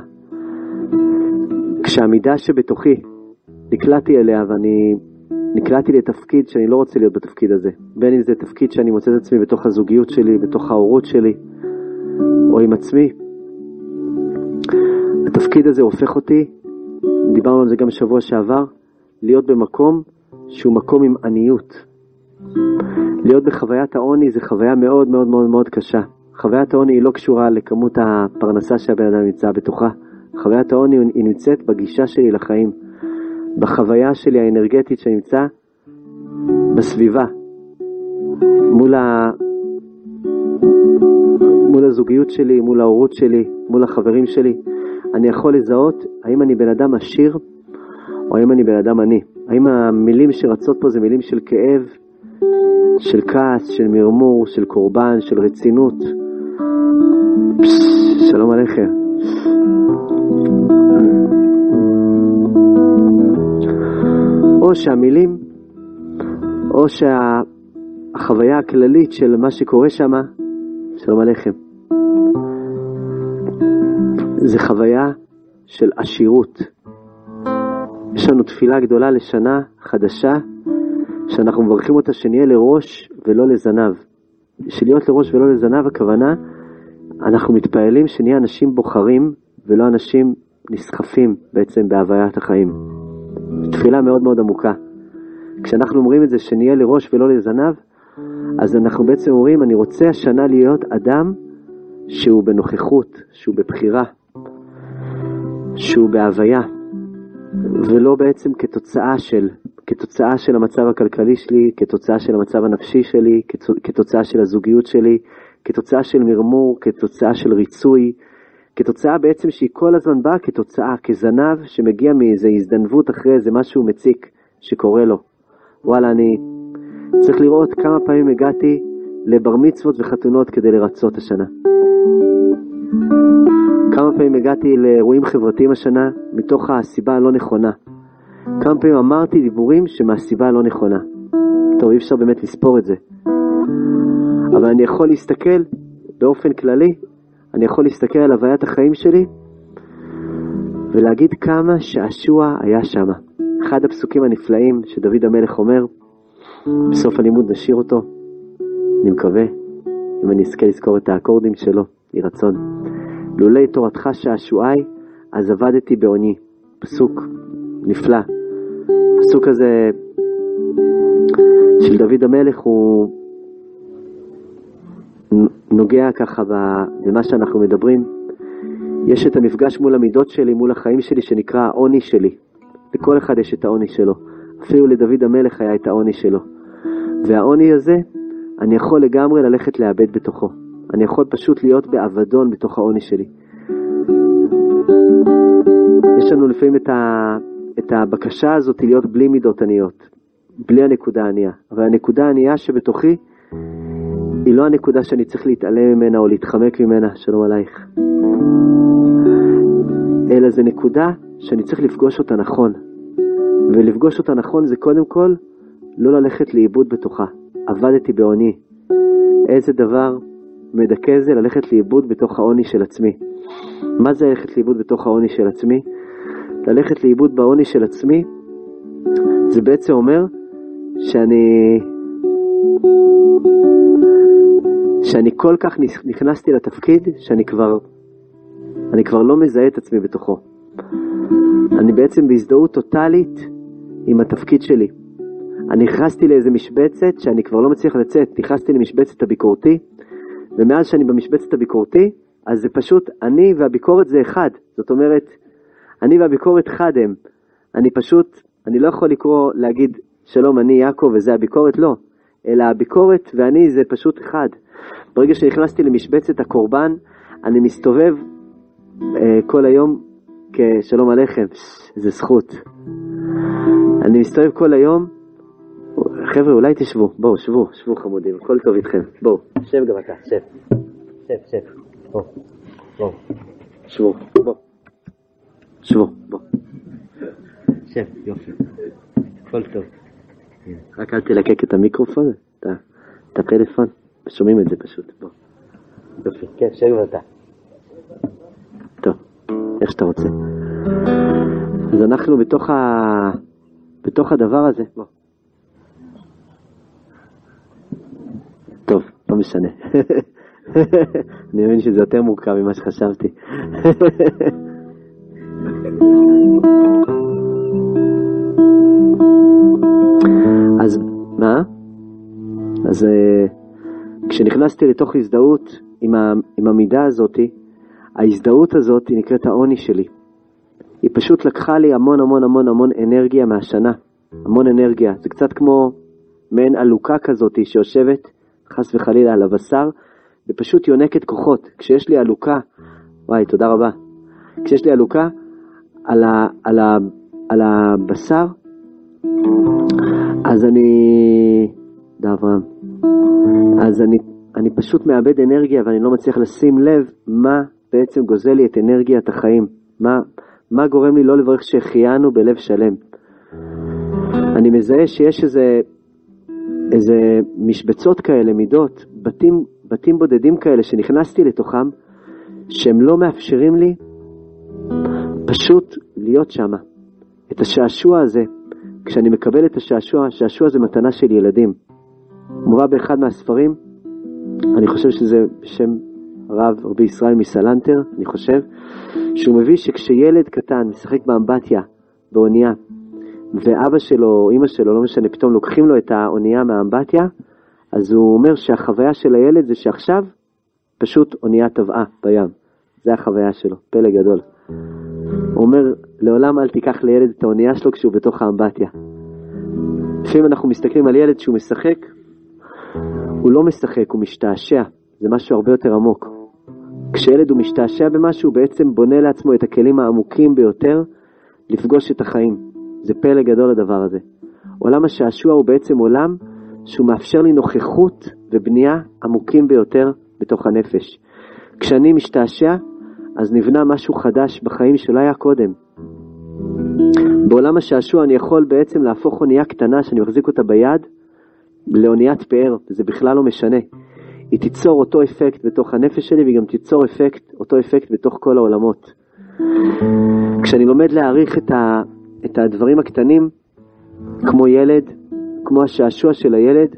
[SPEAKER 1] כשהמידה שבתוכי, נקלעתי אליה ואני נקלעתי לתפקיד שאני לא רוצה להיות בתפקיד הזה. בין אם זה תפקיד שאני מוצא את עצמי בתוך הזוגיות שלי, בתוך ההורות שלי, או עם עצמי. התפקיד הזה הופך אותי, דיברנו על זה גם בשבוע שעבר, להיות במקום שהוא מקום עם עניות. להיות בחוויית העוני זה חוויה מאוד מאוד מאוד מאוד קשה. חוויית העוני היא לא קשורה לכמות הפרנסה שהבן אדם נמצא בתוכה. חוויית העוני היא נמצאת בגישה שלי לחיים. בחוויה שלי האנרגטית שנמצא בסביבה, מול, ה... מול הזוגיות שלי, מול ההורות שלי, מול החברים שלי, אני יכול לזהות האם אני בן אדם עשיר או האם אני בן אדם עני. האם המילים שרצות פה זה מילים של כאב, של כעס, של מרמור, של קורבן, של רצינות. שלום עליכם. או שהמילים, או שהחוויה הכללית של מה שקורה שם, שלום עליכם, זה חוויה של עשירות. יש לנו תפילה גדולה לשנה חדשה, שאנחנו מברכים אותה שנהיה לראש ולא לזנב. שלהיות לראש ולא לזנב, הכוונה, אנחנו מתפעלים שנהיה אנשים בוחרים ולא אנשים נסחפים בעצם בהוויית החיים. תפילה מאוד מאוד עמוקה. כשאנחנו אומרים את זה, שנהיה לראש ולא לזנב, אז אנחנו בעצם אומרים, אני רוצה השנה להיות אדם שהוא בנוכחות, שהוא בבחירה, שהוא בהוויה, ולא בעצם כתוצאה של, כתוצאה של המצב הכלכלי שלי, כתוצאה של המצב הנפשי שלי, כתוצאה של הזוגיות שלי, כתוצאה של מרמור, כתוצאה של ריצוי, כתוצאה בעצם שהיא כל הזמן באה כתוצאה, כזנב שמגיע מאיזו הזדנבות אחרי איזה משהו מציק שקורה לו. וואלה, אני צריך לראות כמה פעמים הגעתי לבר מצוות וחתונות כדי לרצות השנה. כמה פעמים הגעתי לאירועים חברתיים השנה מתוך הסיבה הלא נכונה. כמה פעמים אמרתי דיבורים שמהסיבה הלא נכונה. טוב, אי אפשר באמת לספור את זה. אבל אני יכול להסתכל באופן כללי אני יכול להסתכל על הוויית החיים שלי ולהגיד כמה שעשוע היה שם. אחד הפסוקים הנפלאים שדוד המלך אומר, בסוף הלימוד נשאיר אותו, אני מקווה, אם אני אזכה לזכור את האקורדים שלו, יהי רצון. לולי תורתך שעשועי, אז עבדתי בעוני. פסוק נפלא. הפסוק הזה של דוד המלך הוא נוגע ככה במה שאנחנו מדברים. יש את המפגש מול המידות שלי, מול החיים שלי, שנקרא העוני שלי. לכל אחד יש את העוני שלו. אפילו לדוד המלך היה את העוני שלו. והעוני הזה, אני יכול לגמרי ללכת לאבד בתוכו. אני יכול פשוט להיות באבדון בתוך העוני שלי. יש לנו לפעמים את, ה, את הבקשה הזאת להיות בלי מידות עניות, בלי הנקודה הענייה. אבל הנקודה הענייה שבתוכי היא לא הנקודה שאני צריך להתעלם ממנה או להתחמק ממנה, שלום עלייך. אלא זו נקודה שאני צריך לפגוש אותה נכון. ולפגוש אותה נכון זה קודם כל לא ללכת לאיבוד בתוכה. עבדתי בעוני. איזה דבר מדכא זה ללכת לאיבוד בתוך העוני של עצמי. מה זה ללכת לאיבוד בתוך העוני של עצמי? ללכת לאיבוד בעוני של עצמי, זה בעצם אומר שאני... שאני כל כך נכנסתי לתפקיד, שאני כבר, אני כבר לא מזהה את עצמי בתוכו. אני בעצם בהזדהות טוטאלית עם התפקיד שלי. אני נכנסתי לאיזה משבצת שאני כבר לא מצליח לצאת, נכנסתי למשבצת הביקורתי, ומאז שאני במשבצת הביקורתי, אז זה פשוט, אני והביקורת זה אחד. זאת אומרת, אני והביקורת חד הם. אני פשוט, אני לא יכול לקרוא, להגיד, שלום, אני יעקב וזה הביקורת, לא. אלא הביקורת ואני זה פשוט אחד. ברגע שנכנסתי למשבצת הקורבן, אני מסתובב אה, כל היום כשלום עליכם, איזה זכות. אני מסתובב כל היום, חבר'ה, אולי תשבו, בואו, שבו, שבו חמודים, הכל טוב איתכם, בואו, שב גם אתה, שב, שב, שב, בואו, בואו, שבו, בואו, שבו, בואו, שב, יופי, הכל טוב. רק אל תלקק את המיקרופון, את הפלאפון, שומעים את זה פשוט, בואו. יופי, כן, שב גם אתה. טוב, איך שאתה רוצה. אז אנחנו בתוך, ה... בתוך הדבר הזה, בוא. טוב, לא משנה. <laughs> אני מבין שזה יותר מורכב ממה שחשבתי. <laughs> אז מה? אז אה, כשנכנסתי לתוך הזדהות עם, עם המידה הזאתי, ההזדהות הזאת היא נקראת העוני שלי. היא פשוט לקחה לי המון המון המון המון אנרגיה מהשנה, המון אנרגיה. זה קצת כמו מעין עלוקה כזאת שיושבת, חס וחלילה, על הבשר, ופשוט יונקת כוחות. כשיש לי עלוקה, וואי, תודה רבה. כשיש לי עלוקה על, ה, על, ה, על הבשר, אז אני... אברהם. אז אני, אני פשוט מאבד אנרגיה ואני לא מצליח לשים לב מה בעצם גוזל לי את אנרגיית החיים. מה, מה גורם לי לא לברך שהחיינו בלב שלם? אני מזהה שיש איזה, איזה משבצות כאלה, מידות, בתים, בתים בודדים כאלה שנכנסתי לתוכם, שהם לא מאפשרים לי פשוט להיות שם. את השעשוע הזה, כשאני מקבל את השעשוע, השעשוע זה מתנה של ילדים. מובא באחד מהספרים, אני חושב שזה בשם הרב רבי ישראל מסלנטר, אני חושב, שהוא מביא שכשילד קטן משחק באמבטיה, באונייה, ואבא שלו אימא שלו, לא משנה, פתאום לוקחים לו את האונייה מהאמבטיה, אז הוא אומר שהחוויה של הילד זה שעכשיו פשוט אונייה טבעה בים. זה החוויה שלו, פלא גדול. הוא אומר, לעולם אל תיקח לילד את האונייה שלו כשהוא בתוך האמבטיה. לפעמים אנחנו מסתכלים על ילד שהוא משחק, הוא לא משחק, הוא משתעשע. זה משהו הרבה יותר עמוק. כשילד הוא משתעשע במשהו, הוא בעצם בונה לעצמו את הכלים העמוקים ביותר לפגוש את החיים. זה פלא גדול הדבר הזה. עולם השעשוע הוא בעצם עולם שהוא מאפשר לי נוכחות ובנייה עמוקים ביותר בתוך הנפש. כשאני משתעשע, אז נבנה משהו חדש בחיים שלא היה קודם. בעולם השעשוע אני יכול בעצם להפוך אונייה קטנה שאני מחזיק אותה ביד לאוניית פאר, וזה בכלל לא משנה. היא תיצור אותו אפקט בתוך הנפש שלי והיא גם תיצור אפקט, אותו אפקט בתוך כל העולמות. כשאני לומד להעריך את, ה, את הדברים הקטנים, כמו ילד, כמו השעשוע של הילד,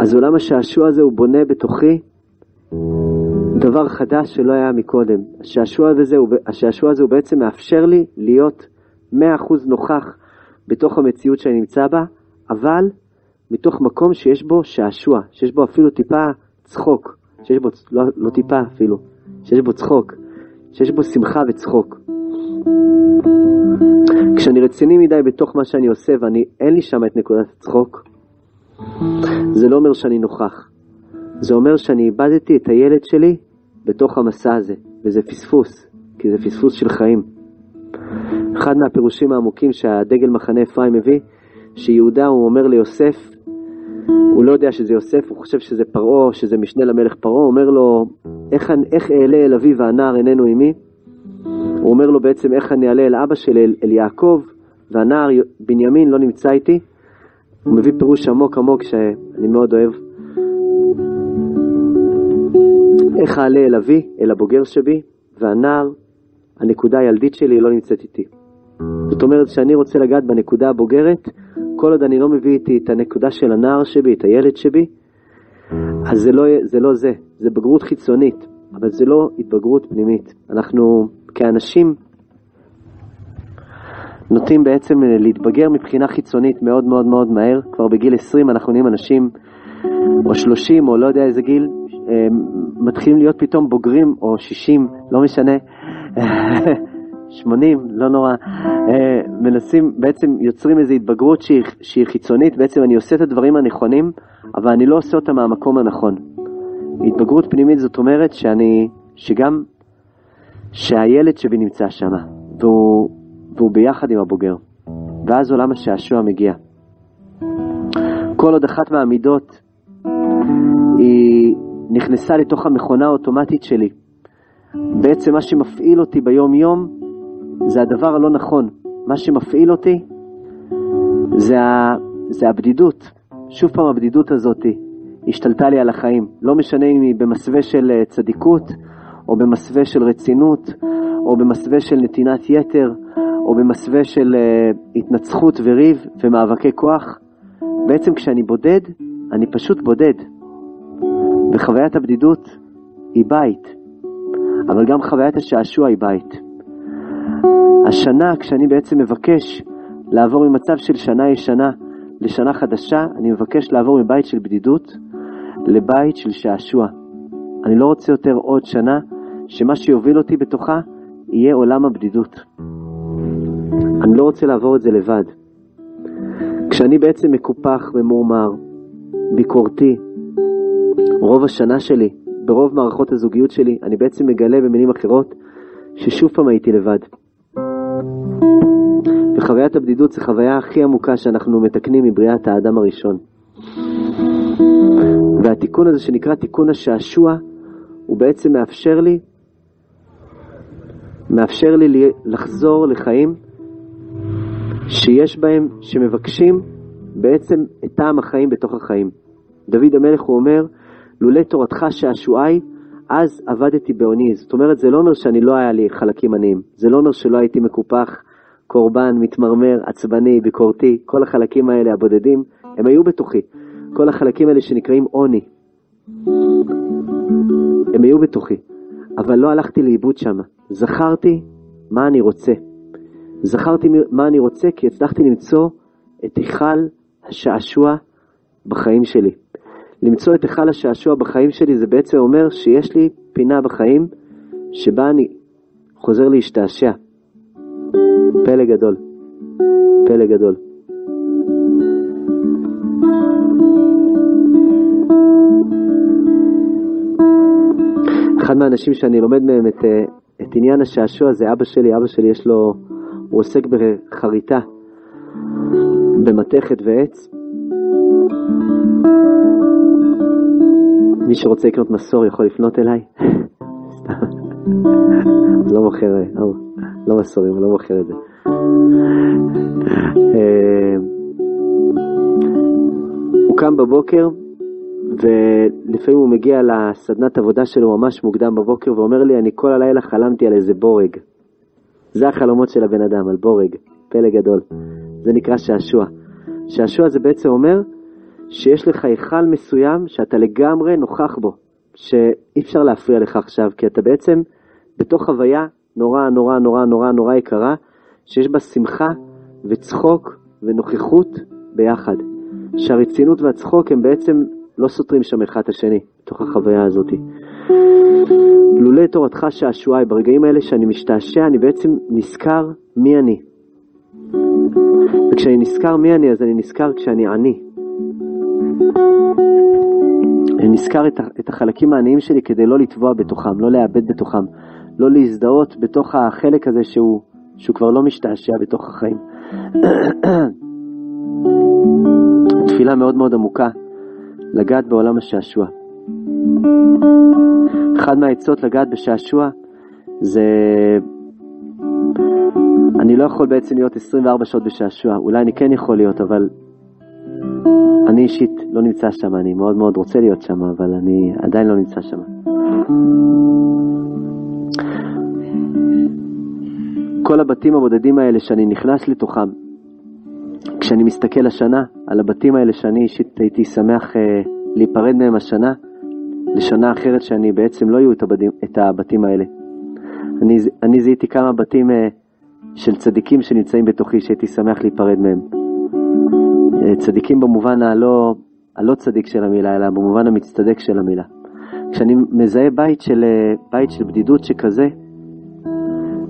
[SPEAKER 1] אז עולם השעשוע הזה הוא בונה בתוכי דבר חדש שלא היה מקודם. השעשוע הזה, הוא, השעשוע הזה הוא בעצם מאפשר לי להיות 100% נוכח בתוך המציאות שאני נמצא בה, אבל מתוך מקום שיש בו שעשוע, שיש בו אפילו טיפה צחוק, שיש בו, לא, לא טיפה אפילו, שיש בו צחוק, שיש בו שמחה וצחוק. כשאני רציני מדי בתוך מה שאני עושה ואין לי שם את נקודת הצחוק, זה לא אומר שאני נוכח. זה אומר שאני איבדתי את הילד שלי בתוך המסע הזה, וזה פספוס, כי זה פספוס של חיים. אחד מהפירושים העמוקים שהדגל מחנה אפרים מביא, שיהודה הוא אומר ליוסף, הוא לא יודע שזה יוסף, הוא חושב שזה פרעה, שזה משנה למלך פרעה, הוא אומר לו, איך, איך אעלה אל אבי והנער איננו עמי? הוא אומר לו בעצם, איך אני אעלה אל אבא שלי, אל, אל יעקב, והנער בנימין לא נמצא איתי. הוא מביא פירוש עמוק עמוק שאני מאוד אוהב, איך אעלה אל אבי, אל הבוגר שבי, והנער, הנקודה הילדית שלי לא נמצאת איתי. זאת אומרת שאני רוצה לגעת בנקודה הבוגרת, כל עוד אני לא מביא איתי את הנקודה של הנער שבי, את הילד שבי, אז זה לא זה, לא זה, זה בגרות חיצונית, אבל זה לא התבגרות פנימית. אנחנו כאנשים נוטים בעצם להתבגר מבחינה חיצונית מאוד מאוד מאוד מהר, כבר בגיל 20 אנחנו נהיים אנשים, או 30 או לא יודע איזה גיל, אה, מתחילים להיות פתאום בוגרים, או 60, לא משנה. <laughs> 80, לא נורא, אה, מנסים, בעצם יוצרים איזו התבגרות שהיא, שהיא חיצונית, בעצם אני עושה את הדברים הנכונים, אבל אני לא עושה אותם מהמקום הנכון. התבגרות פנימית זאת אומרת שאני, שגם, שהילד שבי נמצא שם, והוא, והוא ביחד עם הבוגר, ואז עולם השעשוע מגיע. כל עוד אחת מהמידות היא נכנסה לתוך המכונה האוטומטית שלי, בעצם מה שמפעיל אותי ביום-יום זה הדבר הלא נכון. מה שמפעיל אותי זה, ה... זה הבדידות. שוב פעם הבדידות הזאת השתלטה לי על החיים. לא משנה אם היא במסווה של אה, צדיקות, או במסווה של רצינות, או במסווה של נתינת יתר, או במסווה של uh, התנצחות וריב ומאבקי כוח. בעצם כשאני בודד, אני פשוט בודד. וחוויית הבדידות היא בית, אבל גם חוויית השעשוע היא בית. השנה, כשאני בעצם מבקש לעבור ממצב של שנה ישנה לשנה חדשה, אני מבקש לעבור מבית של בדידות לבית של שעשוע. אני לא רוצה יותר עוד שנה שמה שיוביל אותי בתוכה יהיה עולם הבדידות. אני לא רוצה לעבור את זה לבד. כשאני בעצם מקופח ומורמר, ביקורתי, רוב השנה שלי, ברוב מערכות הזוגיות שלי, אני בעצם מגלה במילים אחרות ששוב פעם הייתי לבד. וחוויית הבדידות זו חוויה הכי עמוקה שאנחנו מתקנים מבריאת האדם הראשון. והתיקון הזה שנקרא תיקון השעשוע, הוא בעצם מאפשר לי, מאפשר לי לחזור לחיים שיש בהם, שמבקשים בעצם את טעם החיים בתוך החיים. דוד המלך הוא אומר, לולא תורתך שעשועי, אז עבדתי בעוני. זאת אומרת, זה לא אומר שאני לא היה לי חלקים עניים. זה לא אומר שלא הייתי מקופח, קורבן, מתמרמר, עצבני, ביקורתי. כל החלקים האלה, הבודדים, הם היו בתוכי. כל החלקים האלה שנקראים עוני. הם היו בתוכי. אבל לא הלכתי לאיבוד שם. זכרתי מה אני רוצה. זכרתי מה אני רוצה כי הצלחתי למצוא את היכל השעשוע בחיים שלי. למצוא את היכל השעשוע בחיים שלי זה בעצם אומר שיש לי פינה בחיים שבה אני חוזר להשתעשע. פלא גדול. פלא גדול. אחד מהאנשים שאני לומד מהם את, את עניין השעשוע זה אבא שלי. אבא שלי יש לו, הוא עוסק בחריטה, במתכת ועץ. מי שרוצה לקנות מסור יכול לפנות אליי. <laughs> לא מוכר, לא, לא מסורים, לא מוכר את זה. אה, הוא קם בבוקר, ולפעמים הוא מגיע לסדנת עבודה שלו ממש מוקדם בבוקר, ואומר לי, אני כל הלילה חלמתי על איזה בורג. זה החלומות של הבן אדם, על בורג, פלא גדול. זה נקרא שעשוע. שעשוע זה בעצם אומר, שיש לך היכל מסוים שאתה לגמרי נוכח בו, שאי אפשר להפריע לך עכשיו, כי אתה בעצם בתוך חוויה נורא נורא נורא נורא נורא יקרה, שיש בה שמחה וצחוק ונוכחות ביחד. שהרצינות והצחוק הם בעצם לא סותרים שם אחד את השני, בתוך החוויה הזאת. לולא תורתך שעשועי, ברגעים האלה שאני משתעשע, אני בעצם נזכר מי אני. וכשאני נזכר מי אני, אז אני נזכר כשאני עני. אני נזכר את, החלקים העניים שלי כדי לא לטבוע בתוכם, לא לאבד בתוכם, לא להזדהות בתוך החלק הזה שהוא, שהוא כבר לא משתעשע בתוך החיים. <coughs> תפילה מאוד מאוד עמוקה, לגעת בעולם השעשוע. אחד מהעצות לגעת בשעשוע זה... אני לא יכול בעצם להיות 24 שעות בשעשוע, אולי אני כן יכול להיות, אבל אני אישית לא נמצא שם, אני מאוד מאוד רוצה להיות שם, אבל אני עדיין לא נמצא שם. כל הבתים הבודדים האלה שאני נכנס לתוכם, כשאני מסתכל השנה על הבתים האלה שאני אישית הייתי שמח אה, להיפרד מהם השנה, לשנה אחרת שאני בעצם לא יהיו את הבתים, את הבתים האלה. אני, אני זיהיתי כמה בתים אה, של צדיקים שנמצאים בתוכי שהייתי שמח להיפרד מהם. אה, צדיקים במובן הלא, הלא צדיק של המילה, אלא במובן המצטדק של המילה. כשאני מזהה בית של, אה, בית של בדידות שכזה,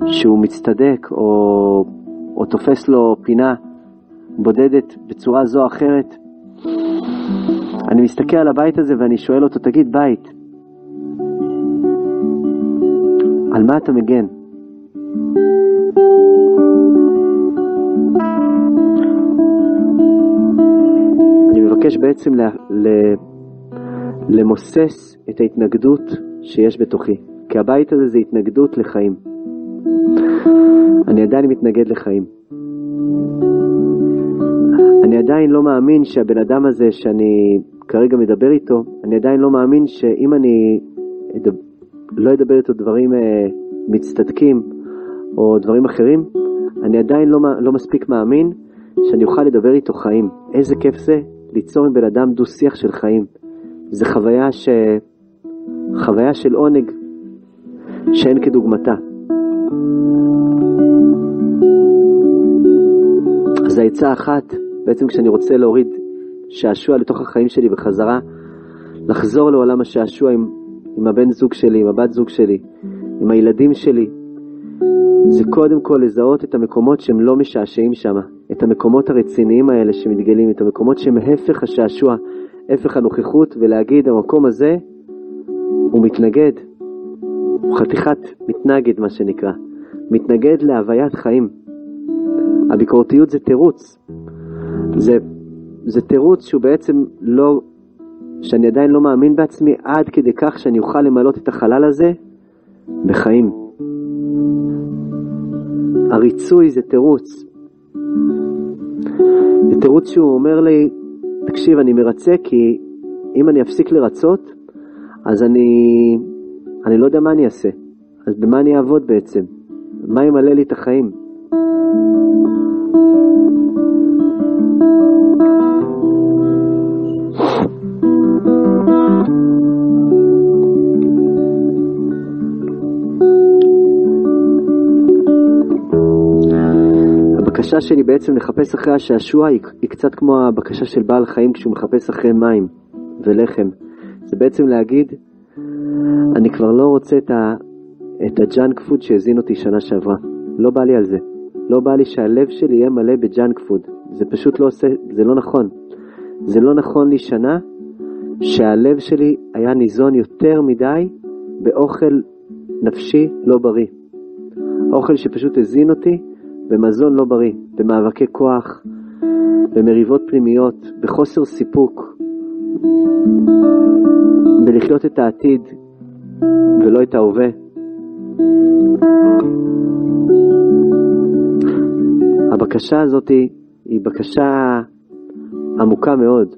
[SPEAKER 1] שהוא מצטדק או, או תופס לו פינה בודדת בצורה זו או אחרת, אני מסתכל על הבית הזה ואני שואל אותו, תגיד, בית, על מה אתה מגן? אני מבקש בעצם ל, ל, למוסס את ההתנגדות שיש בתוכי, כי הבית הזה זה התנגדות לחיים. אני עדיין מתנגד לחיים. אני עדיין לא מאמין שהבן אדם הזה שאני כרגע מדבר איתו, אני עדיין לא מאמין שאם אני אדבר, לא אדבר איתו דברים אה, מצטדקים או דברים אחרים, אני עדיין לא, לא מספיק מאמין שאני אוכל לדבר איתו חיים. איזה כיף זה ליצור עם בן אדם דו-שיח של חיים. זו חוויה, ש... חוויה של עונג שאין כדוגמתה. אז העצה האחת, בעצם כשאני רוצה להוריד שעשוע לתוך החיים שלי בחזרה, לחזור לעולם השעשוע עם, עם הבן זוג שלי, עם הבת זוג שלי, עם הילדים שלי, זה קודם כל לזהות את המקומות שהם לא משעשעים שם, את המקומות הרציניים האלה שמתגלים, את המקומות שהם הפך השעשוע, הפך הנוכחות, ולהגיד, המקום הזה הוא מתנגד, הוא חתיכת מתנגד, מה שנקרא, מתנגד להוויית חיים. הביקורתיות זה תירוץ. זה, זה תירוץ שהוא בעצם לא, שאני עדיין לא מאמין בעצמי עד כדי כך שאני אוכל למלות את החלל הזה בחיים. הריצוי זה תירוץ. זה תירוץ שהוא אומר לי, תקשיב, אני מרצה כי אם אני אפסיק לרצות, אז אני, אני לא יודע מה אני אעשה. אז במה אני אעבוד בעצם? מה ימלא לי את החיים? הבקשה שלי בעצם לחפש אחרי השעשוע היא, היא קצת כמו הבקשה של בעל חיים כשהוא מחפש אחרי מים ולחם. זה בעצם להגיד, אני כבר לא רוצה את, ה, את ה junk food שהזין אותי שנה שעברה. לא בא לי על זה. לא בא לי שהלב שלי יהיה מלא ב junk food. זה פשוט לא עושה, זה לא נכון. זה לא נכון לי שנה שהלב שלי היה ניזון יותר מדי באוכל נפשי לא בריא. אוכל שפשוט הזין אותי במזון לא בריא, במאבקי כוח, במריבות פנימיות, בחוסר סיפוק, בלחיות את העתיד ולא את ההווה. הבקשה הזאת היא בקשה עמוקה מאוד.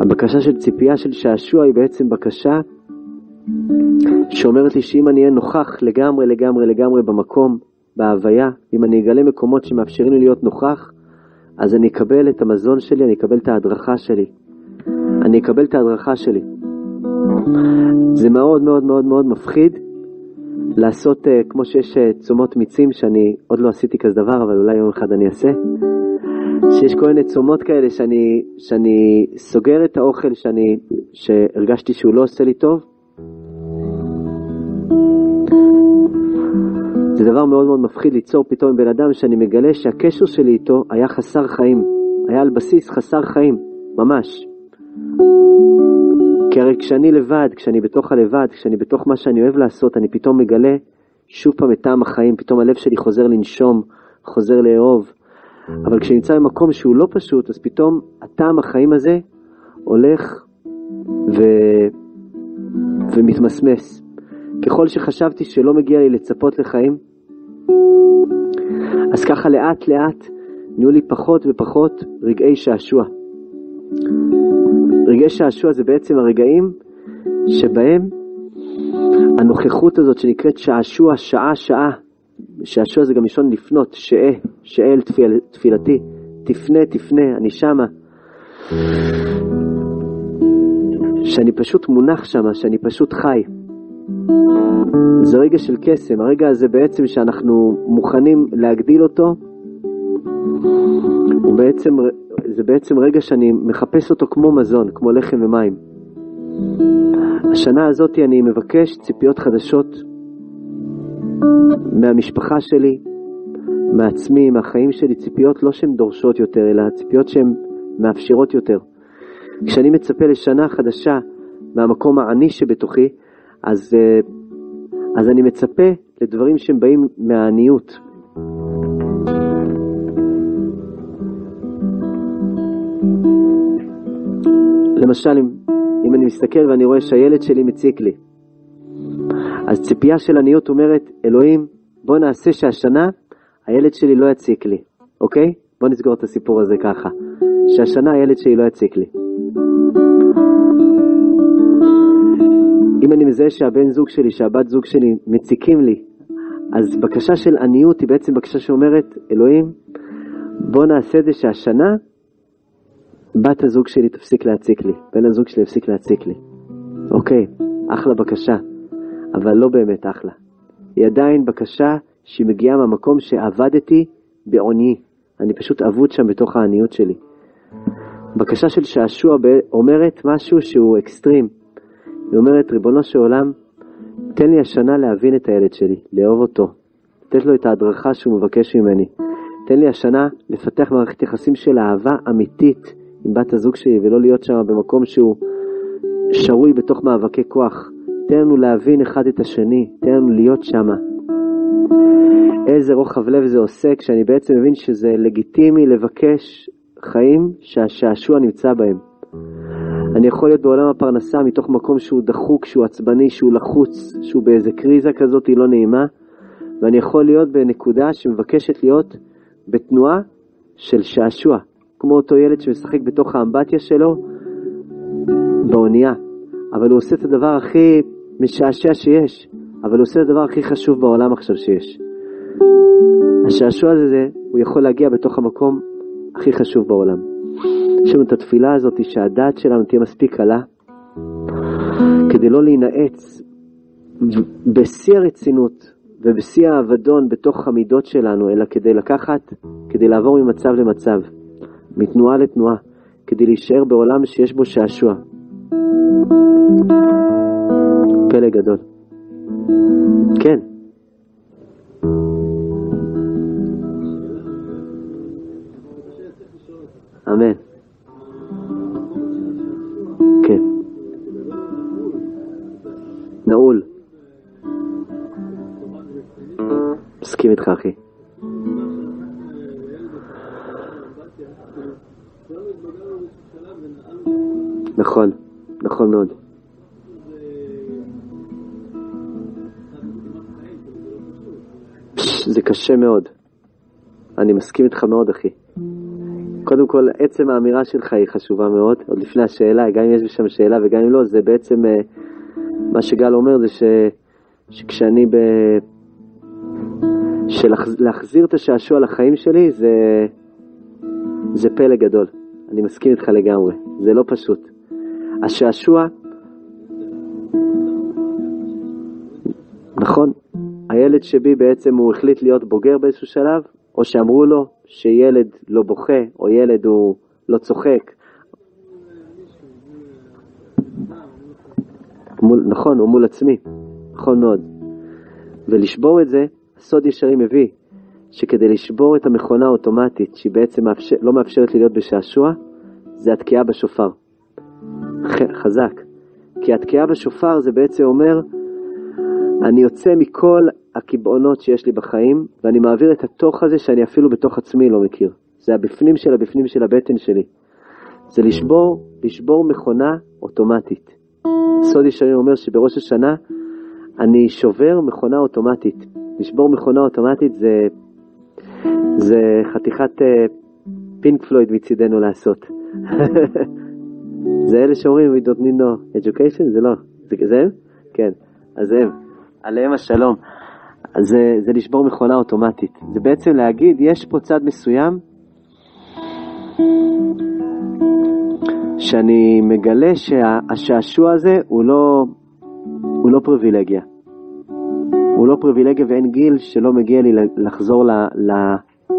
[SPEAKER 1] הבקשה של ציפייה של שעשוע היא בעצם בקשה שאומרת לי שאם אני אהיה נוכח לגמרי לגמרי לגמרי במקום, בהוויה, אם אני אגלה מקומות שמאפשרים לי להיות נוכח, אז אני אקבל את המזון שלי, אני אקבל את ההדרכה שלי. אני אקבל את ההדרכה שלי. זה מאוד מאוד מאוד מאוד מפחיד לעשות uh, כמו שיש uh, צומות מיצים, שאני עוד לא עשיתי כזה דבר, אבל אולי יום אחד אני אעשה. שיש כל מיני צומות כאלה שאני, שאני סוגר את האוכל שאני, שהרגשתי שהוא לא עושה לי טוב, זה דבר מאוד מאוד מפחיד ליצור פתאום עם בן אדם שאני מגלה שהקשר שלי איתו היה חסר חיים, היה על בסיס חסר חיים, ממש. כי הרי כשאני לבד, כשאני בתוך הלבד, כשאני בתוך מה שאני אוהב לעשות, אני פתאום מגלה שוב פעם את טעם החיים, פתאום הלב שלי חוזר לנשום, חוזר לאהוב. אבל כשנמצא במקום שהוא לא פשוט, אז פתאום הטעם החיים הזה הולך ו... ומתמסמס. ככל שחשבתי שלא מגיע לי לצפות לחיים, אז ככה לאט לאט נהיו לי פחות ופחות רגעי שעשוע. רגעי שעשוע זה בעצם הרגעים שבהם הנוכחות הזאת שנקראת שעשוע, שעה, שעה, שעשוע זה גם לישון לפנות, שאה, שאה אל תפיל, תפילתי, תפנה, תפנה, אני שמה. שאני פשוט מונח שמה, שאני פשוט חי. זה רגע של קסם, הרגע הזה בעצם שאנחנו מוכנים להגדיל אותו, הוא בעצם, זה בעצם רגע שאני מחפש אותו כמו מזון, כמו לחם ומים. השנה הזאת אני מבקש ציפיות חדשות מהמשפחה שלי, מעצמי, מהחיים שלי, ציפיות לא שהן דורשות יותר, אלא ציפיות שהן מאפשרות יותר. כשאני מצפה לשנה חדשה מהמקום העני שבתוכי, אז, אה, אז אני מצפה לדברים שהם באים מהעניות. למשל, אם, אם אני מסתכל ואני רואה שהילד שלי מציק לי, אז ציפייה של עניות אומרת, אלוהים, בוא נעשה שהשנה הילד שלי לא יציק לי, אוקיי? בוא נסגור את הסיפור הזה ככה, שהשנה הילד שלי לא יציק לי. אם אני מזהה שהבן זוג שלי, שהבת זוג שלי מציקים לי, אז בקשה של עניות היא בעצם בקשה שאומרת, אלוהים, בוא נעשה את זה שהשנה בת הזוג שלי תפסיק להציק לי, בן הזוג שלי יפסיק להציק לי. אוקיי, אחלה בקשה, אבל לא באמת אחלה. היא עדיין בקשה שהיא מגיעה מהמקום שעבדתי בעוני. אני פשוט אבוד שם בתוך העניות שלי. בקשה של שעשוע אומרת משהו שהוא אקסטרים. היא אומרת, ריבונו של עולם, תן לי השנה להבין את הילד שלי, לאהוב אותו, לתת לו את ההדרכה שהוא מבקש ממני. תן לי השנה לפתח מערכת יחסים של אהבה אמיתית עם בת הזוג שלי ולא להיות שם במקום שהוא שרוי בתוך מאבקי כוח. תן לנו להבין אחד את השני, תן לנו להיות שם. איזה רוחב לב זה עושה כשאני בעצם מבין שזה לגיטימי לבקש חיים שהשעשוע נמצא בהם. אני יכול להיות בעולם הפרנסה מתוך מקום שהוא דחוק, שהוא עצבני, שהוא לחוץ, שהוא באיזה קריזה כזאת לא נעימה, ואני יכול להיות בנקודה שמבקשת להיות בתנועה של שעשוע, כמו אותו ילד שמשחק בתוך האמבטיה שלו באונייה, אבל הוא עושה את הדבר הכי משעשע שיש, אבל הוא עושה את הדבר הכי חשוב בעולם עכשיו שיש. השעשוע הזה, הוא יכול להגיע בתוך המקום הכי חשוב בעולם. יש לנו את התפילה הזאת שהדעת שלנו תהיה מספיק קלה כדי לא להינעץ בשיא הרצינות ובשיא האבדון בתוך המידות שלנו, אלא כדי לקחת, כדי לעבור ממצב למצב, מתנועה לתנועה, כדי להישאר בעולם שיש בו שעשוע. פלא גדול. כן. אמן. מסכים איתך, אחי. נכון, נכון מאוד. זה קשה מאוד. אני מסכים איתך מאוד, אחי. קודם כל, עצם האמירה שלך היא חשובה מאוד, עוד לפני השאלה, גם אם יש שם שאלה וגם אם לא, זה בעצם, אה, מה שגל אומר זה ש, שכשאני ב... שלהחזיר את השעשוע לחיים שלי זה, זה פלא גדול. אני מסכים איתך לגמרי, זה לא פשוט. השעשוע, נכון, הילד שבי בעצם הוא החליט להיות בוגר באיזשהו שלב, או שאמרו לו שילד לא בוכה, או ילד הוא לא צוחק. מול, נכון, הוא מול עצמי, נכון מאוד. ולשבור את זה, הסוד ישרי מביא, שכדי לשבור את המכונה האוטומטית, שהיא בעצם מאפשר, לא מאפשרת לי להיות בשעשוע, זה התקיעה בשופר. חזק. כי התקיעה בשופר זה בעצם אומר, אני יוצא מכל הקיבעונות שיש לי בחיים, ואני מעביר את התוך הזה שאני אפילו בתוך עצמי לא מכיר. זה הבפנים של הבפנים של הבטן שלי. זה לשבור, לשבור מכונה אוטומטית. סוד ישרים אומר שבראש השנה אני שובר מכונה אוטומטית. לשבור מכונה אוטומטית זה, זה חתיכת uh, פינק פלויד מצידנו לעשות. <laughs> זה אלה שאומרים, we don't need no education? זה לא. זה, זה הם? כן. אז הם. עליהם השלום. אז זה, זה לשבור מכונה אוטומטית. זה בעצם להגיד, יש פה צד מסוים שאני מגלה שהשעשוע הזה הוא לא, הוא לא פריבילגיה. הוא לא פריבילגיה ואין גיל שלא מגיע לי לחזור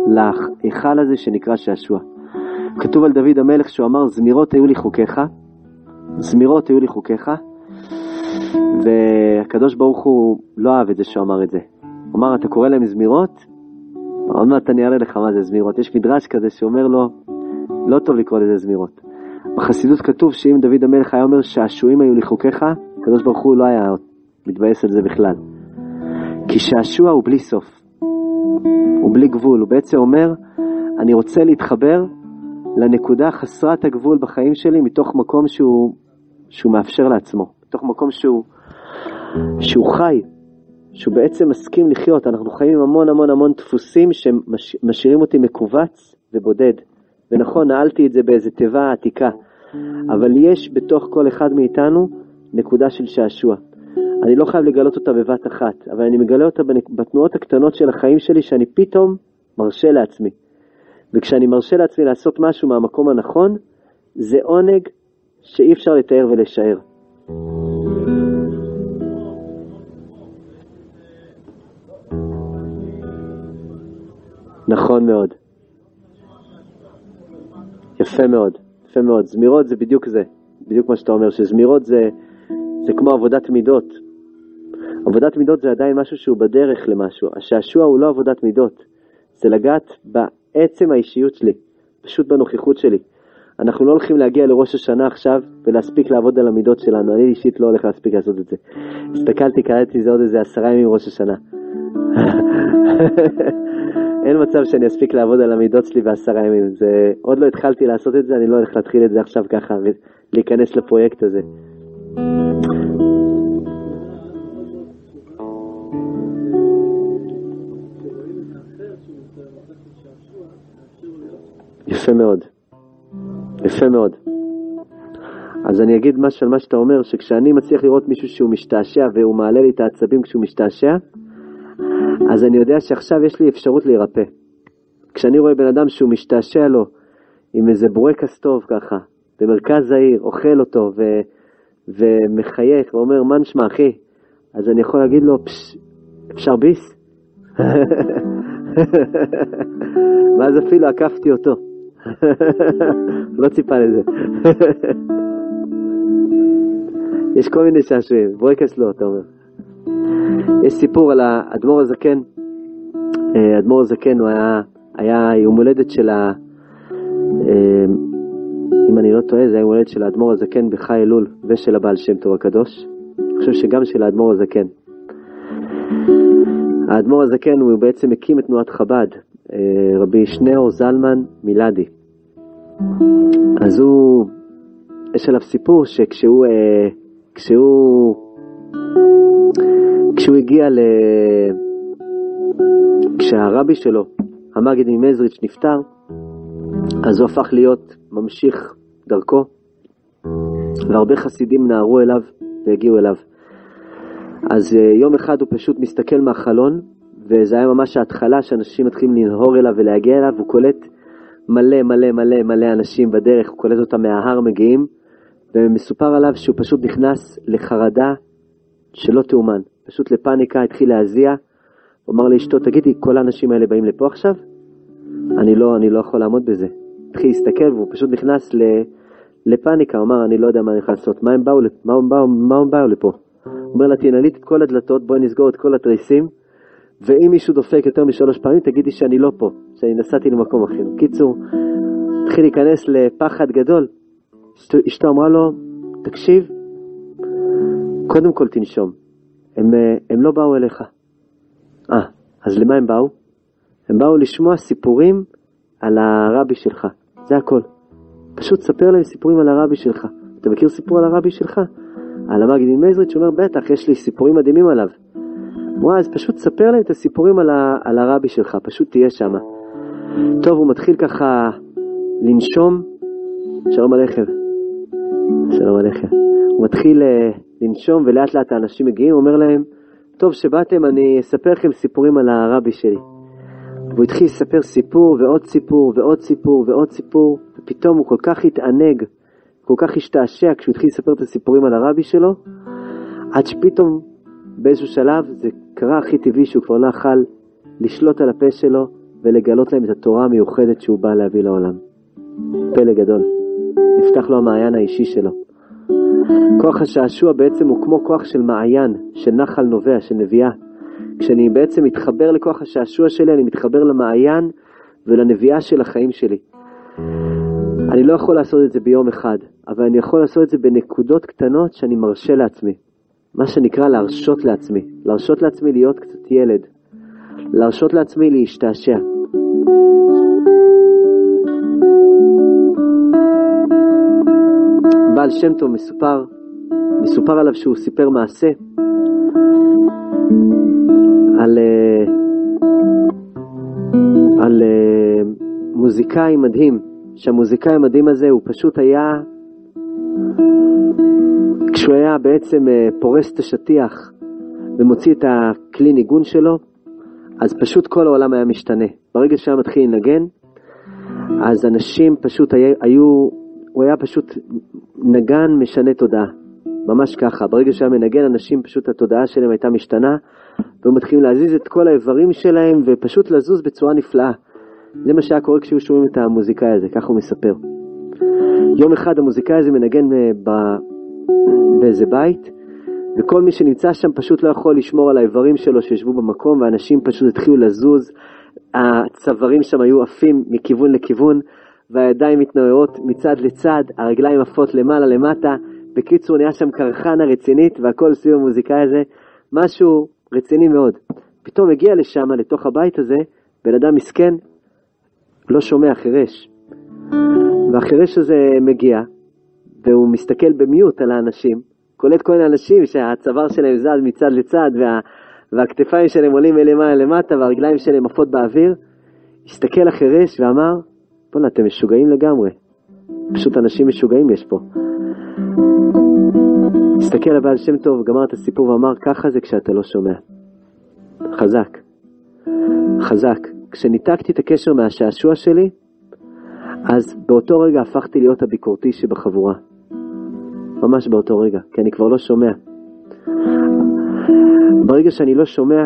[SPEAKER 1] להיכל הזה שנקרא שעשוע. כתוב על דוד המלך שהוא אמר, זמירות היו לי חוקיך, זמירות היו לי חוקיך, והקדוש ברוך הוא לא אהב את זה שהוא אמר את זה. הוא אמר, אתה קורא להם זמירות? עוד מעט אני אראה לך מה זה זמירות. יש מדרש כזה שאומר לו, לא טוב לקרוא לזה זמירות. בחסידות כתוב שאם דוד המלך היה אומר שעשועים היו לחוקיך, הקדוש ברוך הוא לא היה מתבאס על זה בכלל. כי שעשוע הוא בלי סוף, הוא בלי גבול, הוא בעצם אומר, אני רוצה להתחבר לנקודה חסרת הגבול בחיים שלי מתוך מקום שהוא, שהוא מאפשר לעצמו, מתוך מקום שהוא, שהוא חי, שהוא בעצם מסכים לחיות. אנחנו חיים עם המון המון המון דפוסים שמשאירים אותי מכווץ ובודד. ונכון, נעלתי את זה באיזה תיבה עתיקה, אבל יש בתוך כל אחד מאיתנו נקודה של שעשוע. אני לא חייב לגלות אותה בבת אחת, אבל אני מגלה אותה בתנועות הקטנות של החיים שלי, שאני פתאום מרשה לעצמי. וכשאני מרשה לעצמי לעשות משהו מהמקום הנכון, זה עונג שאי אפשר לתאר ולשער. נכון מאוד. יפה מאוד, יפה מאוד. זמירות זה בדיוק זה, בדיוק מה שאתה אומר, שזמירות זה, זה כמו עבודת מידות. עבודת מידות זה עדיין משהו שהוא בדרך למשהו. השעשוע הוא לא עבודת מידות, זה לגעת בעצם האישיות שלי, פשוט בנוכחות שלי. אנחנו לא הולכים להגיע לראש השנה עכשיו ולהספיק לעבוד על המידות שלנו. אני אישית לא הולך להספיק לעשות את זה. הסתכלתי, קראתי זה עוד איזה עשרה ימים ראש השנה. <laughs> אין מצב שאני אספיק לעבוד על המידות שלי בעשרה ימים. זה, עוד לא התחלתי לעשות את זה, אני לא הולך להתחיל את זה עכשיו ככה ולהיכנס לפרויקט הזה. יפה מאוד. יפה מאוד. אז אני אגיד משהו על מה שאתה אומר, שכשאני מצליח לראות מישהו שהוא משתעשע והוא מעלה לי את העצבים כשהוא משתעשע, אז אני יודע שעכשיו יש לי אפשרות להירפא. כשאני רואה בן אדם שהוא משתעשע לו עם איזה בורקס טוב ככה, במרכז העיר, אוכל אותו ו... ומחייך ואומר, מה נשמע אחי? אז אני יכול להגיד לו, פש, אפשר ביס? <laughs> ואז אפילו עקפתי אותו. לא ציפה לזה. יש כל מיני שעשועים, בורקס לא, אתה אומר. יש סיפור על האדמו"ר הזקן. האדמו"ר אה, הזקן הוא היה, היה יום הולדת של ה... אה, אם אני לא טועה, זה היה יום הולדת של האדמו"ר הזקן בחי אלול ושל הבעל שם טוב הקדוש. אני חושב שגם של האדמו"ר הזקן. האדמו"ר הזקן הוא בעצם הקים את תנועת חב"ד, אה, רבי שניאור זלמן מילדי. אז הוא, יש עליו סיפור שכשהוא כשהוא כשהוא הגיע ל... כשהרבי שלו, המגיד ממזריץ', נפטר, אז הוא הפך להיות ממשיך דרכו, והרבה חסידים נערו אליו והגיעו אליו. אז אה, יום אחד הוא פשוט מסתכל מהחלון, וזה היה ממש ההתחלה שאנשים מתחילים לנהור אליו ולהגיע אליו, הוא קולט מלא מלא מלא מלא אנשים בדרך, הוא קולט אותם מההר מגיעים, ומסופר עליו שהוא פשוט נכנס לחרדה שלא תאומן. פשוט לפאניקה, התחיל להזיע. הוא אמר לאשתו, תגידי, כל האנשים האלה באים לפה עכשיו? אני לא, אני לא יכול לעמוד בזה. התחיל להסתכל והוא פשוט נכנס לפאניקה, הוא אמר, אני לא יודע מה אני יכול לעשות, מה הם באו, מה הם באו, מה הם באו לפה? הוא אומר לה, תנעלית את כל הדלתות, בואי נסגור את כל התריסים, ואם מישהו דופק יותר משלוש פעמים, תגידי שאני לא פה, שאני נסעתי למקום אחר. קיצור, התחיל להיכנס לפחד גדול. אשתו אמרה לו, תקשיב, קודם כל תנשום. הם, הם לא באו אליך. אה, אז למה הם באו? הם באו לשמוע סיפורים על הרבי שלך, זה הכל. פשוט ספר להם סיפורים על הרבי שלך. אתה מכיר סיפור על הרבי שלך? על המגיד ממזריץ' שאומר, בטח, יש לי סיפורים מדהימים עליו. וואי, אז פשוט ספר להם את הסיפורים על, ה, על הרבי שלך, פשוט תהיה שם. טוב, הוא מתחיל ככה לנשום, שלום עליכם. שלום עליכם. הוא מתחיל אה, לנשום ולאט לאט האנשים מגיעים, הוא אומר להם, טוב שבאתם, אני אספר לכם סיפורים על הרבי שלי. והוא התחיל לספר סיפור ועוד סיפור ועוד סיפור ועוד סיפור, ופתאום הוא כל כך התענג, כל כך השתעשע כשהוא התחיל לספר את הסיפורים על הרבי שלו, עד שפתאום באיזשהו שלב זה קרה הכי טבעי שהוא כבר לא יכל לשלוט על הפה שלו ולגלות להם את התורה המיוחדת שהוא בא להביא לעולם. פלא גדול. נפתח לו המעיין האישי שלו. כוח השעשוע בעצם הוא כמו כוח של מעיין, של נחל נובע, של נביאה. כשאני בעצם מתחבר לכוח השעשוע שלי, אני מתחבר למעיין ולנביאה של החיים שלי. אני לא יכול לעשות את זה ביום אחד, אבל אני יכול לעשות את זה בנקודות קטנות שאני מרשה לעצמי. מה שנקרא להרשות לעצמי. להרשות לעצמי להיות קצת ילד. להרשות לעצמי להשתעשע. בעל שם טוב מסופר, מסופר עליו שהוא סיפר מעשה על, אה, על אה, מוזיקאי מדהים, שהמוזיקאי המדהים הזה הוא פשוט היה, כשהוא היה בעצם אה, פורס את השטיח ומוציא את הכלי ניגון שלו, אז פשוט כל העולם היה משתנה. ברגע שהיה מתחיל לנגן, אז אנשים פשוט היו, הוא היה פשוט נגן משנה תודעה. ממש ככה, ברגע שהיה מנגן, אנשים פשוט התודעה שלהם הייתה משתנה, והיו מתחילים להזיז את כל האיברים שלהם, ופשוט לזוז בצורה נפלאה. זה מה שהיה קורה כשהיו שומעים את המוזיקאי הזה, ככה הוא מספר. יום אחד המוזיקאי הזה מנגן אה, ב... באיזה בית, וכל מי שנמצא שם פשוט לא יכול לשמור על האיברים שלו שישבו במקום, ואנשים פשוט התחילו לזוז, הצווארים שם היו עפים מכיוון לכיוון, והידיים מתנוערות מצד לצד, הרגליים עפות למעלה למטה. בקיצור, נהיה שם קרחנה רצינית, והכל סביב המוזיקאי הזה, משהו רציני מאוד. פתאום הגיע לשם, לתוך הבית הזה, בן אדם מסכן, לא שומע חירש. והחירש הזה מגיע, והוא מסתכל במיוט על האנשים, קולט כל מיני אנשים שהצוואר שלהם זז מצד לצד, וה, והכתפיים שלהם עולים מלמעלה למטה, והרגליים שלהם עפות באוויר. הסתכל החירש ואמר, בוא'נה, אתם משוגעים לגמרי. פשוט אנשים משוגעים יש פה. הסתכל הבעל שם טוב, גמר את הסיפור ואמר, ככה זה כשאתה לא שומע. חזק. חזק. כשניתקתי את הקשר מהשעשוע שלי, אז באותו רגע הפכתי להיות הביקורתי שבחבורה. ממש באותו רגע, כי אני כבר לא שומע. ברגע שאני לא שומע,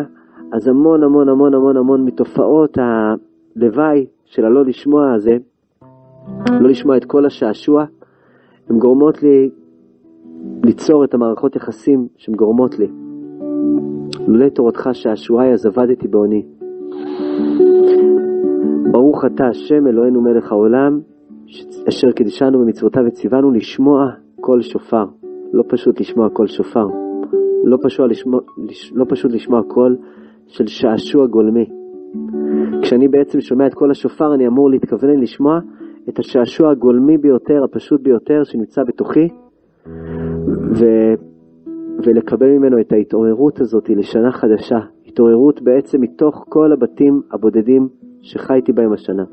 [SPEAKER 1] אז המון המון המון המון המון מתופעות הלוואי של הלא לשמוע הזה, לא לשמוע את כל השעשוע, הן גורמות לי ליצור את המערכות יחסים שהן גורמות לי. לולא תורתך שעשועי אז עבדתי בעוני. ברוך אתה השם אלוהינו מלך העולם, אשר קידשנו במצוותיו וציוונו לשמוע קול שופר. לא פשוט לשמוע קול שופר. לא פשוט לשמוע, לא פשוט לשמוע קול של שעשוע גולמי. כשאני בעצם שומע את קול השופר, אני אמור להתכוון לשמוע את השעשוע הגולמי ביותר, הפשוט ביותר, שנמצא בתוכי, ו... ולקבל ממנו את ההתעוררות הזאת לשנה חדשה. התעוררות בעצם מתוך כל הבתים הבודדים שחייתי בהם השנה.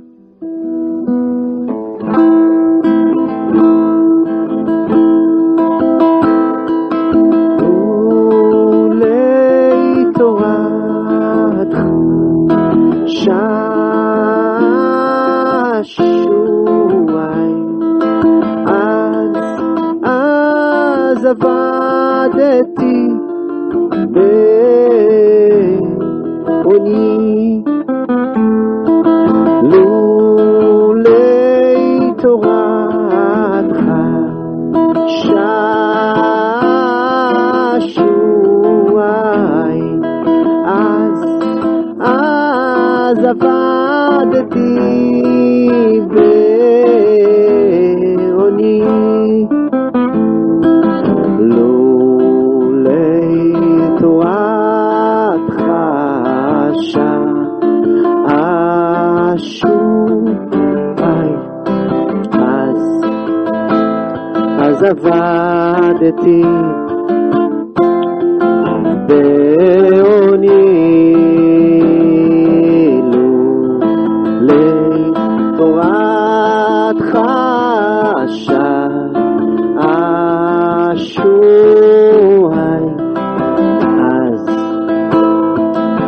[SPEAKER 1] עבדתי עבדתי בעוני לתורתך ששועי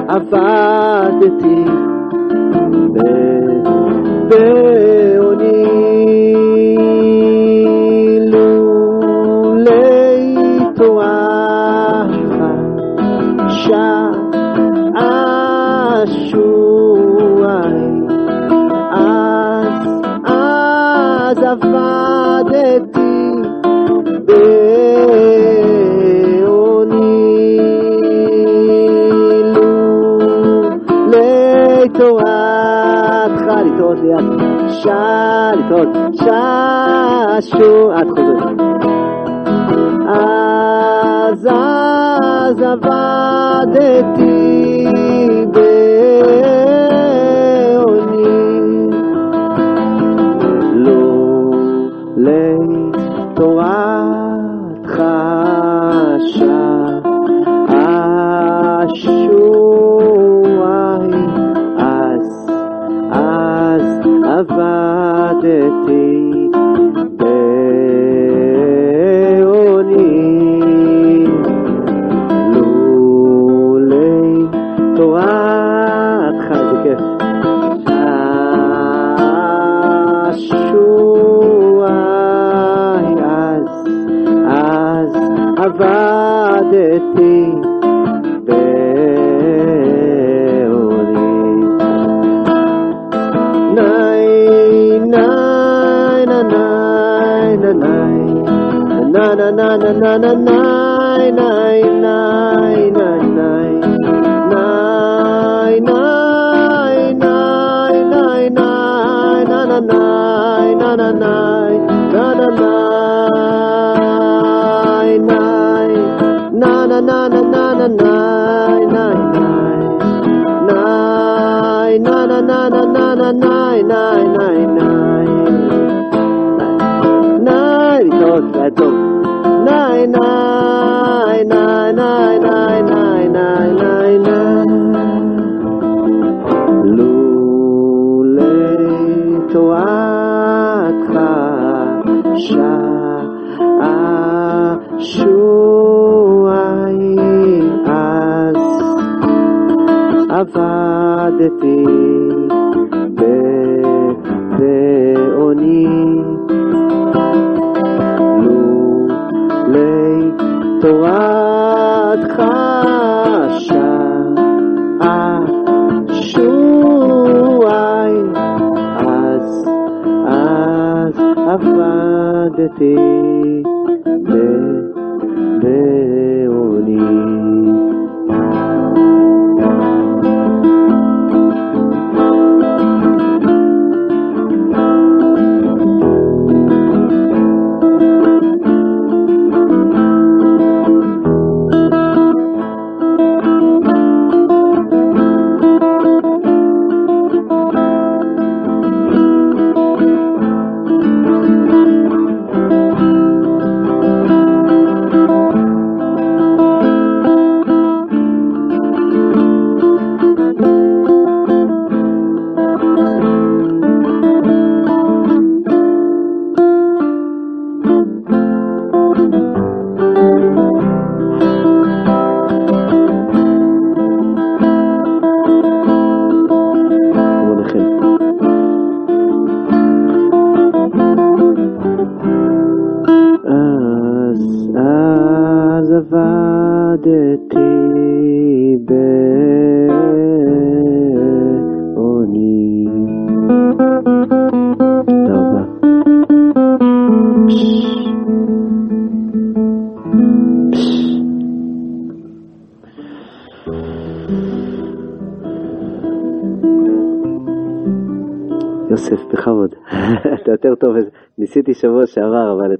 [SPEAKER 1] עבדתי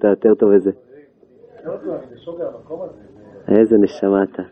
[SPEAKER 1] אתה יותר טוב בזה. איזה נשמה אתה.